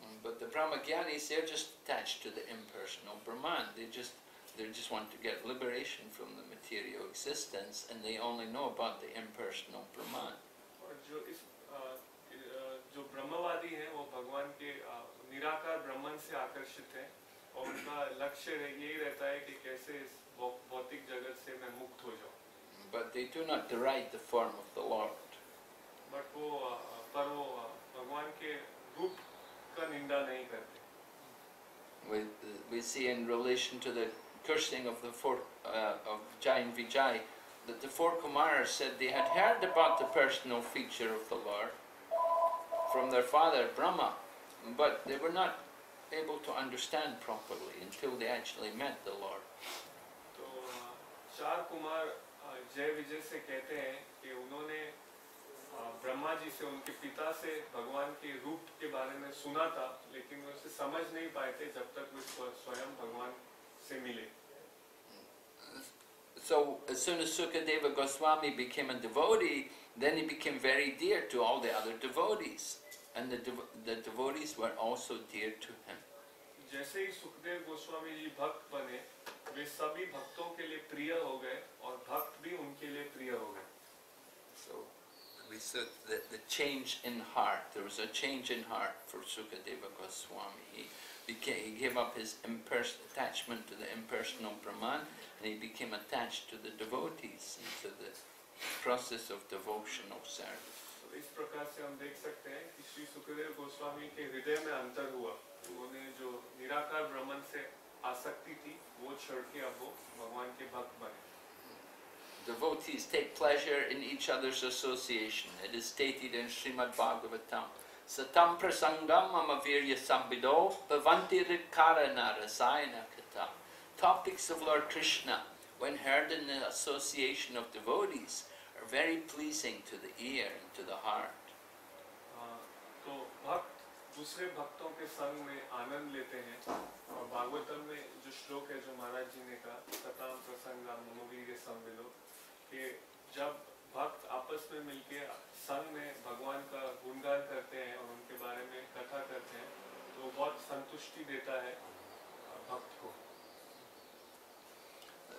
Mm, But the Brahmagyanis, they're just attached to the impersonal Brahman. They just they just want to get liberation from the material existence and they only know about the impersonal Brahman. और जो इस अ, अ, जो ब्रह्मवादी हैं वो भगवान के अ, निराकार ब्रह्मन से आकर्षित हैं और उनका लक्ष्य यही रहता है कि कैसे इस भौतिक जगत से मैं मुक्त हो जाऊँ But they do not deride the form of the Lord. But वो अ, अ, पर वो अ, भगवान के रूप का निंदा नहीं करते We, we see in relation to the cursing of the four uh, of Jai and Vijay that the four Kumaras said they had heard about the personal feature of the Lord from their father Brahma, but they were not able to understand properly until they actually met the Lord. तो अ, चार कुमार अ, जय विजय से कहते हैं कि उन्होंने ब्रह्मा जी से उनके पिता से भगवान के रूप के बारे में सुना था लेकिन वे उसे समझ नहीं पाए थे जब तक वे स्वयं भगवान से मिले So as soon as Sukadeva Goswami became a devotee, then he became very dear to all the other devotees, and the, dev- the devotees were also dear to him. जैसे ही सुखदेव गोस्वामी जी भक्त बने वे सभी भक्तों के लिए प्रिय हो गए और भक्त भी उनके लिए प्रिय हो गए So we said that the change in heart, there was a change in heart for Sukadeva Goswami. He, became, he gave up his attachment to the impersonal Brahman and he became attached to the devotees and to the process of devotional service. तो इस प्रकार से हम देख सकते हैं कि श्री सुखदेव गोस्वामी के हृदय में अंतर हुआ उन्होंने जो निराकार ब्रह्मन से आसक्ति थी वो छोड़ के अब वो भगवान के भक्त बने Devotees take pleasure in each other's association. It is stated in Srimad Bhagavatam. Satam prasangam amavirya sambido bhavanti rikarana rasayana kata. Topics of Lord Krishna, when heard in the association of devotees, are very pleasing to the ear and to the heart. आ, तो भक्त दूसरे भक्तों के संग में आनंद लेते हैं और भागवतम में जो श्लोक है जो महाराज जी ने कहा सताम प्रसंगा ममवीर संविलो कि जब भक्त आपस में मिलके संग में भगवान का गुणगान करते हैं और उनके बारे में कथा करते हैं तो बहुत संतुष्टि देता है भक्त को।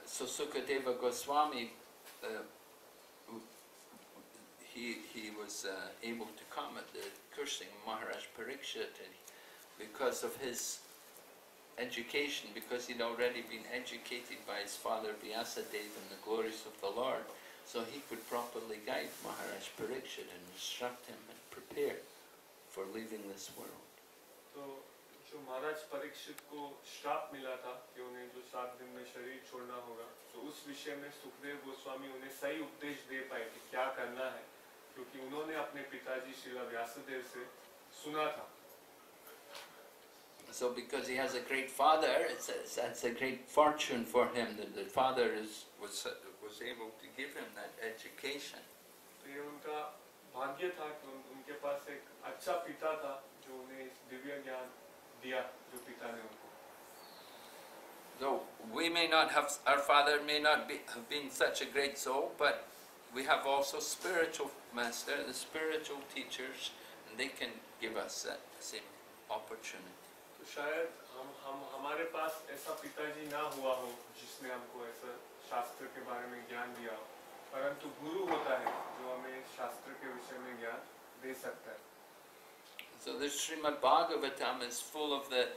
Sukadeva Goswami, uh, he, he was uh, able to come at the cursing of Maharaj Parikshit and because of his education, because he'd already been educated by his father Vyasadeva in the glories of the Lord, so he could properly guide Maharaj Parikshit and instruct him and prepare for leaving this world. तो जो महाराज परीक्षित को श्राप मिला था कि उन्हें जो सात दिन में शरीर छोड़ना होगा तो उस विषय में सुखदेव गोस्वामी उन्हें सही उपदेश दे पाए कि क्या करना है क्योंकि उन्होंने अपने पिताजी श्रीला व्यासदेव से सुना था So because he has a great father, it's a, it's, it's a great fortune for him that the father is, was, was able to give him that education. तो ये उनका भाग्य था कि उन, उनके पास एक अच्छा पिता था जो उन्हें इस दिव्य ज्ञान दिया जो पिता ने उनको Though we may not have, our father may not be, have been such a great soul, but we have also spiritual master, the spiritual teachers, and they can give us that same opportunity. तो शायद हम हम हमारे पास ऐसा पिताजी ना हुआ हो जिसने हमको ऐसा शास्त्र के बारे में ज्ञान दिया हो परंतु गुरु होता है जो हमें शास्त्र के विषय में ज्ञान दे सकता है So this Srimad Bhagavatam is full of the,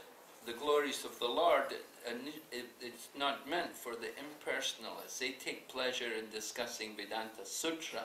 the glories of the Lord, and it, it's not meant for the impersonalists. They take pleasure in discussing Vedanta Sutra.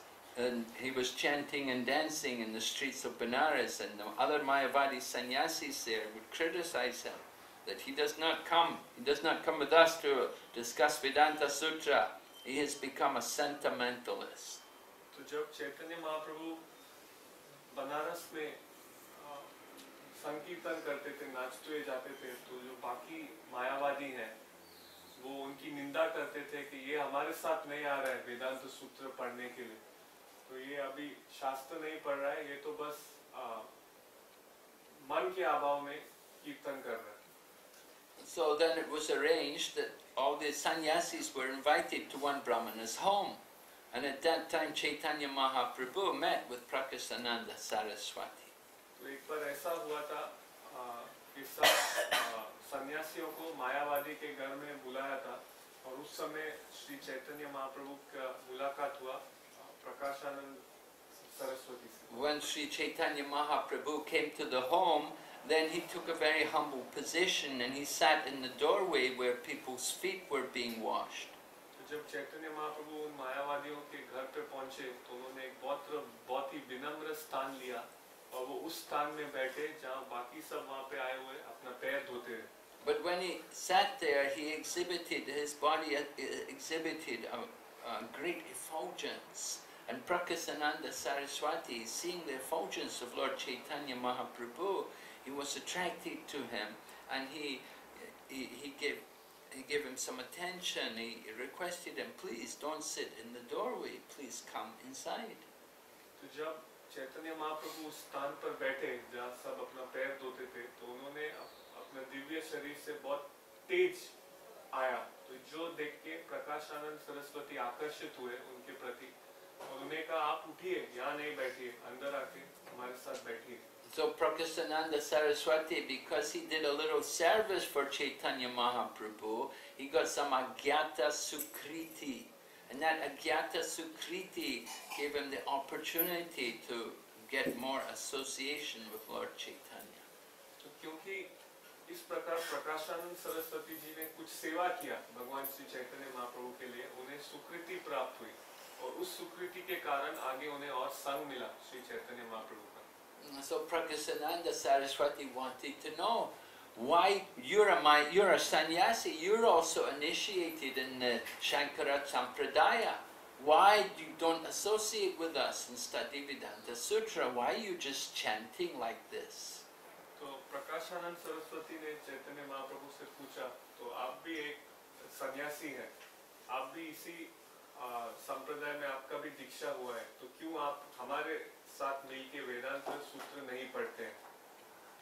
and he was chanting and dancing in the streets of Benares, and the other Mayavadi sannyasis there would criticize him that he does not come, he does not come with us to discuss Vedanta Sutra. He has become a sentimentalist. तो जब चैतन्य महाप्रभु बनारस में अ, संकीर्तन करते थे नाचते हुए जाते थे तो जो बाकी मायावादी हैं वो उनकी निंदा करते थे कि ये हमारे साथ नहीं आ रहा है वेदांत सूत्र पढ़ने के लिए तो ये अभी शास्त्र नहीं पढ़ रहा है ये तो बस अ, मन के अभाव में कीर्तन कर रहा है So then it was arranged that all the sannyasis were invited to one Brahmana's home. And at that time Chaitanya Mahaprabhu met with Prakasananda Saraswati. तो एक बार ऐसा हुआ था अ, किस्सा अ, सन्यासियों को मायावादी के घर में बुलाया था और उस समय श्री चैतन्य महाप्रभु का मुलाकात हुआ अ, प्रकाशानंद सरस्वती से When Sri Chaitanya Mahaprabhu came to the home, then he took a very humble position and he sat in the doorway where people's feet were being washed. तो जब चैतन्य महाप्रभु उन मायावादियों के घर पे पहुंचे तो उन्होंने एक बहुत बहुत ही विनम्र स्थान लिया और वो उस स्थान में बैठे जहाँ बाकी सब वहाँ पे आए हुए अपना पैर धोते हैं But when he sat there, he exhibited, his body uh, exhibited a, a great effulgence. And Prakasananda Saraswati, seeing the effulgence of Lord Chaitanya Mahaprabhu, he was attracted to him and he, he, he, gave, he gave him some attention. He requested him, please don't sit in the doorway, please come inside. तो जब चैतन्य महाप्रभु उस स्थान पर बैठे जहाँ सब अपना पैर धोते थे तो उन्होंने अप- अपना दिव्य शरीर से बहुत तेज आया तो जो देख के प्रकाशानंद सरस्वती आकर्षित हुए उनके प्रति और कहा आप उठिए यहाँ नहीं बैठिए अंदर आके हमारे साथ बैठिए So Prakasananda Saraswati, because he did a little service for Chaitanya Mahaprabhu, he got some Agyata Sukriti. And that Agyata Sukriti gave him the opportunity to get more association with Lord Chaitanya. तो क्योंकि इस प्रकार प्रकाशानंद सरस्वती जी ने कुछ सेवा किया भगवान श्री चैतन्य महाप्रभु के लिए उन्हें सुकृति प्राप्त हुई और उस स्वीकृति के कारण आगे उन्हें और संग मिला श्री चैतन्य महाप्रभु का mm, so prakasananda saraswati wanted to know why you're a my, you're a sannyasi you're also initiated in the shankara sampradaya why you don't associate with us and study vedanta sutra why are you just chanting like this So Prakashanand Saraswati ne Chaitanya Mahaprabhu se pucha. तो aap bhi ek सन्यासी hai. Aap bhi isi संप्रदाय में आपका भी दीक्षा हुआ है तो क्यों आप हमारे साथ मिलके वेदांत सूत्र नहीं पढ़ते हैं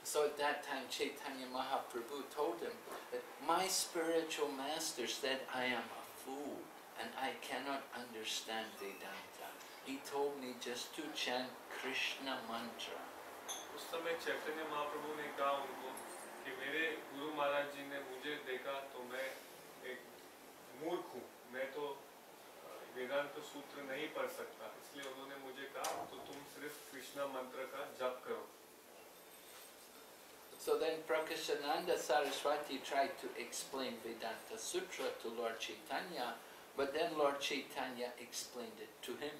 So at that time Chaitanya Mahaprabhu told him that my spiritual master said I am a fool and I cannot understand Vedanta. He told me just to chant Krishna mantra. उस समय चैतन्य महाप्रभु ने कहा उनको कि मेरे गुरु महाराज जी ने मुझे देखा तो मैं एक मूर्ख हूँ मैं तो वेदांत सूत्र नहीं पढ़ सकता। इसलिए उन्होंने मुझे कहा तो तुम सिर्फ़ कृष्णा मंत्र का जप करो। So then Prakashananda Saraswati tried to explain Vedanta Sutra to Lord Chaitanya, but then Lord Chaitanya explained it to him.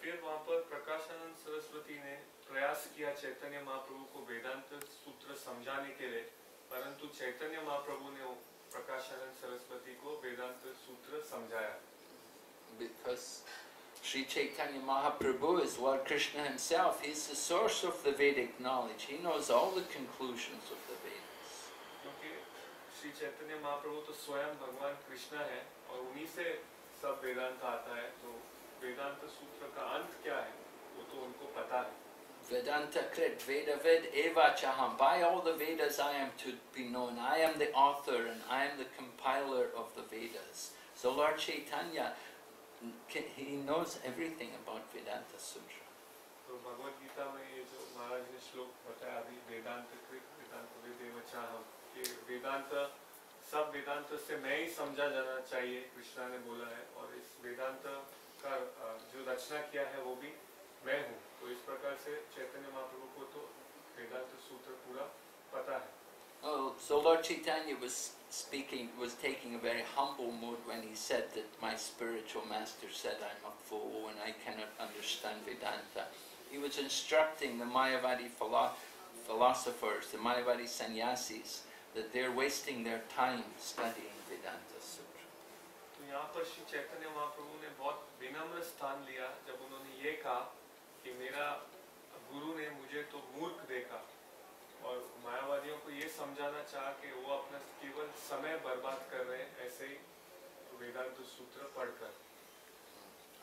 फिर वहाँ पर प्रकाशानंद सरस्वती ने प्रयास किया चैतन्य महाप्रभु को वेदांत सूत्र समझाने के लिए परंतु चैतन्य महाप्रभु ने प्रकाशानंद सरस्वती को वेदांत सूत्र समझाया। Because Sri Chaitanya Mahaprabhu is Lord Krishna himself. He's the source of the Vedic knowledge. He knows all the conclusions of the Vedas. क्योंकि श्री चैतन्य महाप्रभु तो स्वयं भगवान कृष्ण है और उन्हीं से सब वेदांत आता है तो वेदांत सूत्र का अंत क्या है वो तो उनको पता है Vedanta Krit Veda Ved Eva Chaham. By all the Vedas I am to be known. I am the author and I am the compiler of the Vedas. So Lord Chaitanya, can- he knows everything about Vedanta Sutra. तो भगवत गीता में ये जो महाराज ने श्लोक बताया वेदांत सब वेदांत से मैं ही समझा जाना चाहिए, कृष्णा ने बोला है, और इस वेदांत का जो रचना किया है वो भी मैं हूँ तो इस प्रकार से चैतन्य महाप्रभु को तो वेदांत सूत्र पूरा पता है Oh, so Lord Chaitanya was speaking, was taking a very humble mood when he said that my spiritual master said I'm a fool and I cannot understand Vedanta. He was instructing the Mayavadi philo- philosophers, the Mayavadi sannyasis, that they're wasting their time studying Vedanta Sutra. तो यहाँ पर श्री चैतन्य महाप्रभु ने बहुत विनम्र स्थान लिया जब उन्होंने ये कहा कि मेरा गुरु ने मुझे तो मूर्ख देखा और मायावादियों को ये समझाना चाहा कि वो अपना केवल समय बर्बाद कर रहे हैं ऐसे ही वेदांत सूत्र पढ़कर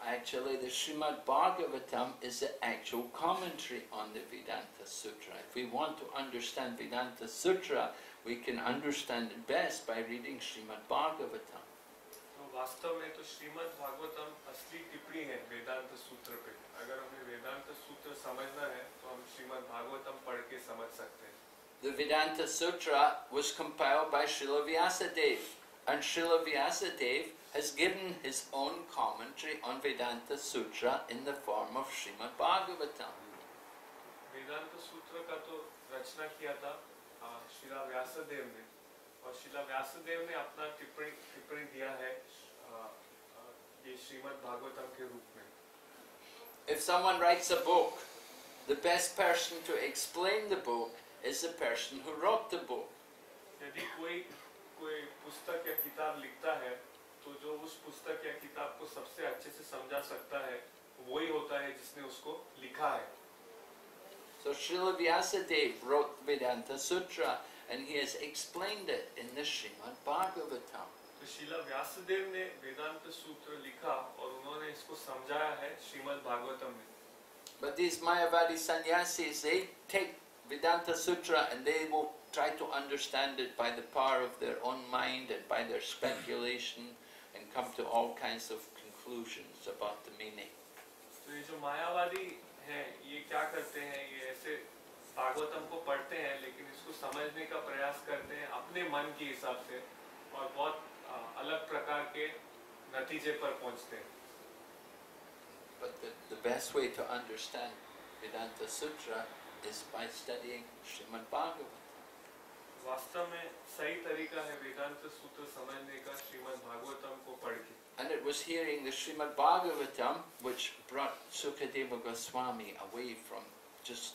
Actually, the Srimad Bhagavatam is the actual commentary on the Vedanta Sutra. If we want to understand Vedanta Sutra, we can understand it best by reading Srimad Bhagavatam. तो वास्तव में तो श्रीमद् भागवतम असली टिप्पणी है वेदांत सूत्र पे अगर हमें वेदांत सूत्र समझना है तो हम श्रीमद् भागवतम पढ़ के समझ सकते हैं the Vedanta Sutra was compiled by Srila Vyasadeva. And Srila Vyasadeva has given his own commentary on Vedanta Sutra in the form of Srimad Bhagavatam. वेदांत सूत्र का तो रचना किया था आ, शिला व्यासदेव ने और शिला व्यासदेव ने अपना टिप्पणी टिप्पणी दिया है ये श्रीमद् भागवतम के रूप में If someone writes a book, the best person to explain the book is the person who wrote the book. यदि कोई कोई पुस्तक या किताब लिखता है तो जो उस पुस्तक या किताब को सबसे अच्छे से समझा सकता है वही होता है जिसने उसको लिखा है So Srila Vyasadeva wrote Vedanta Sutra and he has explained it in the Srimad Bhagavatam. तो शिला व्यासदेव ने वेदांत सूत्र लिखा और उन्होंने इसको समझाया है श्रीमद् भागवतम में But these Mayavadi sannyasis, they take Vedanta Sutra and they will try to understand it by the power of their own mind and by their speculation and come to all kinds of conclusions about the meaning. तो ये जो मायावादी हैं ये क्या करते हैं ये ऐसे भागवतम को पढ़ते हैं लेकिन इसको समझने का प्रयास करते हैं अपने मन के हिसाब से और बहुत अलग प्रकार के नतीजे पर पहुंचते हैं But the, the best way to understand Vedanta Sutra is by studying Srimad Bhagavatam. वास्तव में सही तरीका है वेदांत सूत्र समझने का श्रीमद् भागवतम को पढ़ के And it was hearing the Srimad Bhagavatam which brought Sukadeva Goswami away from just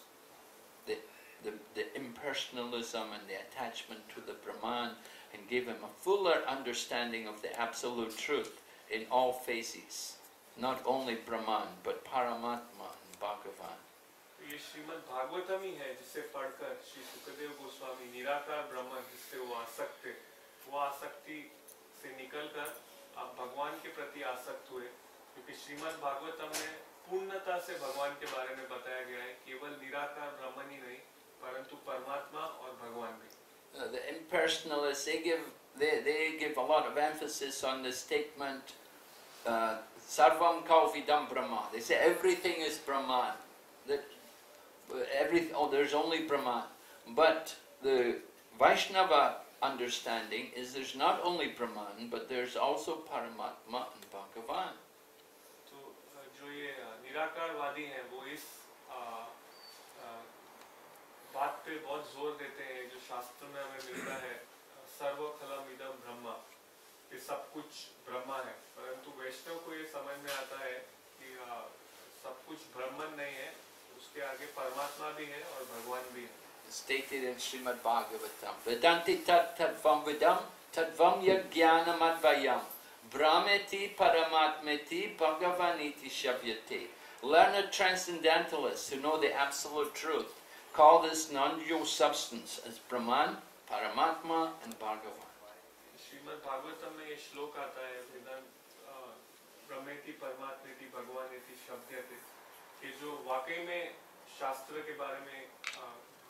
the, the, the impersonalism and the attachment to the Brahman and gave him a fuller understanding of the absolute truth in all phases. Not only Brahman, but Paramatma and Bhagavan. ये श्रीमद् भागवतम ही है जिसे पढ़कर श्री सुखदेव गोस्वामी निराकार ब्रह्म जिससे वो आसक्त थे वो आसक्ति से निकलकर आप भगवान के प्रति आसक्त हुए क्योंकि श्रीमद् भागवतम में पूर्णता से भगवान के बारे में बताया गया है केवल निराकार ब्रह्मन ही नहीं परंतु परमात्मा और भगवान भी Uh, the impersonalists, they give, they, they give a lot of emphasis on the statement uh, Sarvam Kalvidam Brahma. They say everything is Brahman. That uh, every, oh, there's only Brahman. But the Vaishnava understanding is there's not only Brahman, but there's also Paramatma and Bhagavan. तो अ, जो ये अ, निराकारवादी हैं वो इस अ, अ, बात पे बहुत ज़ोर देते हैं जो शास्त्र में हमें मिलता है सर्व खलम इदम ब्रह्मा कि सब कुछ ब्रह्मा है परंतु वैष्णव को ये समझ में आता है कि अ, सब कुछ ब्रह्मन नहीं है उसके आगे परमात्मा भी है और भगवान भी है stated in Srimad Bhagavatam. Vedanti tat tadvam vidam tadvam yajnanam advayam brahmeti paramatmeti bhagavaniti shavyate. Learned transcendentalists who know the absolute truth call this non-dual substance as Brahman, Paramatma and Bhagavan. Shrimad Bhagavatam में ये श्लोक आता है ब्रह्मेति परमात्मेति भगवानेति शब्दयते कि जो वाकई में शास्त्र के बारे में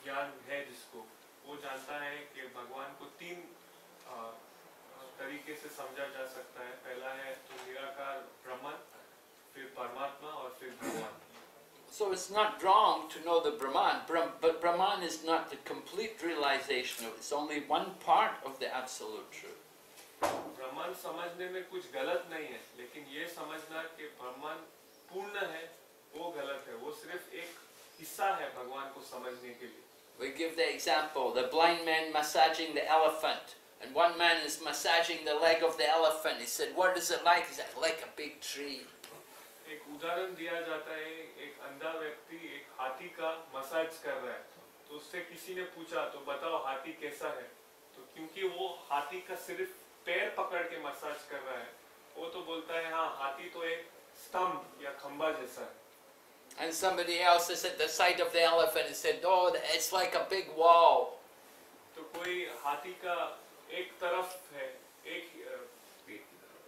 ज्ञान है जिसको वो जानता है कि भगवान को तीन तरीके से समझा जा सकता है पहला है तो निराकार ब्रह्मन फिर परमात्मा और फिर भगवान So it's not wrong to know the Brahman, Brahm- but Brahman is not the complete realization of it. It's only one part of the absolute truth. ब्रह्मांड समझने में कुछ गलत नहीं है लेकिन ये समझना कि ब्रह्मांड पूर्ण है वो गलत है वो सिर्फ एक हिस्सा है भगवान को समझने के लिए We give the example, the blind man massaging the elephant. And one man is massaging the leg of the elephant. He said, what is it like? He said, like a big tree. उदाहरण दिया जाता है एक अंधा व्यक्ति एक हाथी का मसाज कर रहा है तो उससे किसी ने पूछा तो बताओ हाथी कैसा है तो क्योंकि वो हाथी का सिर्फ़ पैर पकड़ के मसाज कर रहा है वो तो बोलता है हाँ हाथी तो एक स्तंभ या खंबा जैसा है And somebody else is at the side of the elephant and said, oh, it's like a big wall. तो कोई हाथी का एक तरफ़ है एक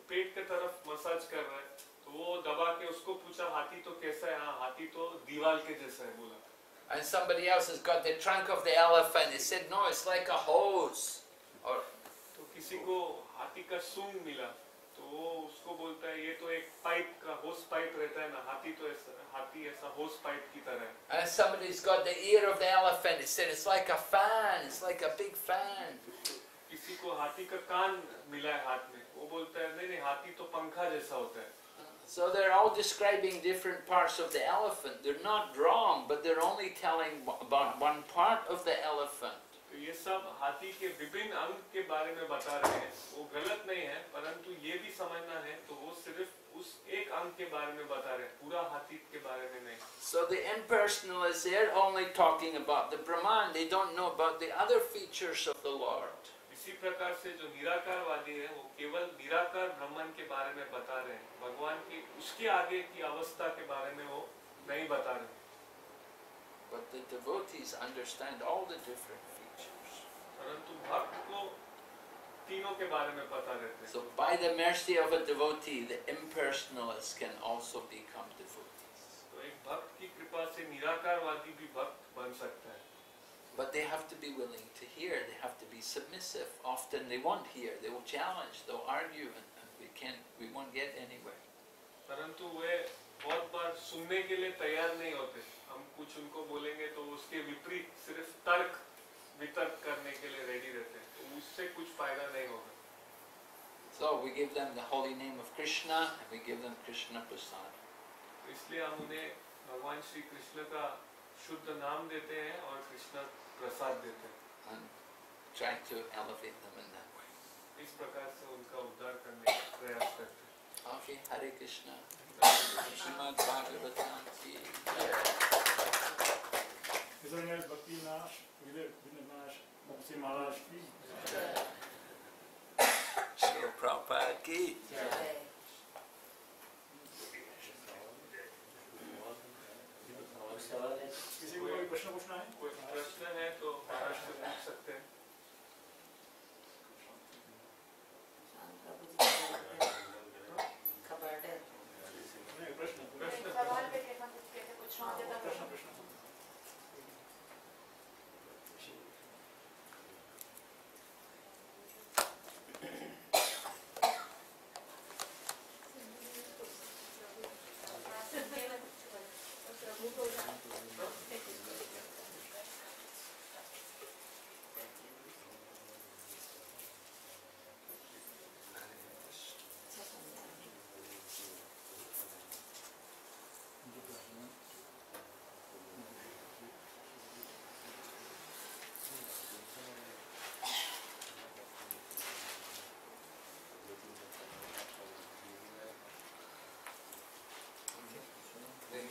पेट के तरफ़ मसाज कर रहा है वो दबा के उसको पूछा हाथी तो कैसा है हाँ हाथी तो दीवार के जैसा है बोला And somebody else has got the trunk of the elephant. He said, no, it's like a hose. Or तो किसी को हाथी का सूंग मिला तो तो वो उसको बोलता है ये तो एक पाइप का होस पाइप रहता है ना हाथी तो ऐसा हाथी ऐसा होस पाइप की तरह है And somebody's got the ear of the elephant. He said it's like a fan. It's like a big fan. किसी को हाथी का कान मिला है हाथ में वो बोलता है नहीं नहीं हाथी तो पंखा जैसा होता है So they're all describing different parts of the elephant. They're not wrong, but they're only telling about one part of the elephant. तो ये सब हाथी के विभिन्न अंग के बारे में बता रहे हैं वो गलत नहीं है परंतु ये भी समझना है तो वो सिर्फ उस एक अंग के बारे में बता रहे हैं पूरा हाथी के बारे में नहीं So the impersonalists, they're only talking about the Brahman. They don't know about the other features of the Lord. इसी प्रकार से जो निराकारवादी है वो केवल निराकार ब्रह्मन के बारे में बता रहे हैं भगवान की उसके आगे की अवस्था के बारे में वो नहीं बता रहे But the devotees understand all the different features. परंतु भक्त को तीनों के बारे में पता रहते हैं So by the mercy of a devotee, the impersonalists can also become devotees. तो एक भक्त की कृपा से निराकारवादी भी भक्त बन सकता है But they have to be willing to hear. They have to be submissive. Often they won't hear. They will challenge. They'll argue, and, and we can't. We won't get anywhere. परंतु वे बहुत बार सुनने के लिए तैयार नहीं होते हम कुछ उनको बोलेंगे तो उसके विपरीत सिर्फ तर्क वितर्क करने के लिए रेडी रहते हैं तो उससे कुछ फायदा नहीं होगा So we give them the holy name of Krishna, and we give them Krishna prasad. तो इसलिए हम उन्हें भगवान श्री कृष्ण का शुद्ध नाम देते हैं और कृष्ण प्रसाद देते हैं and try to elevate them in that way. इस प्रकार से उनका उद्धार करने का प्रयास करते हैं Okay, Hare Krishna. Srimad Bhagavatam ki jai. Israel Bhakti Nash, Vile Vinash, Bhakti Maharaj ki. Srila Prabhupada ki. किसी को कोई Počne možná? Počne ne, to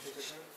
Next.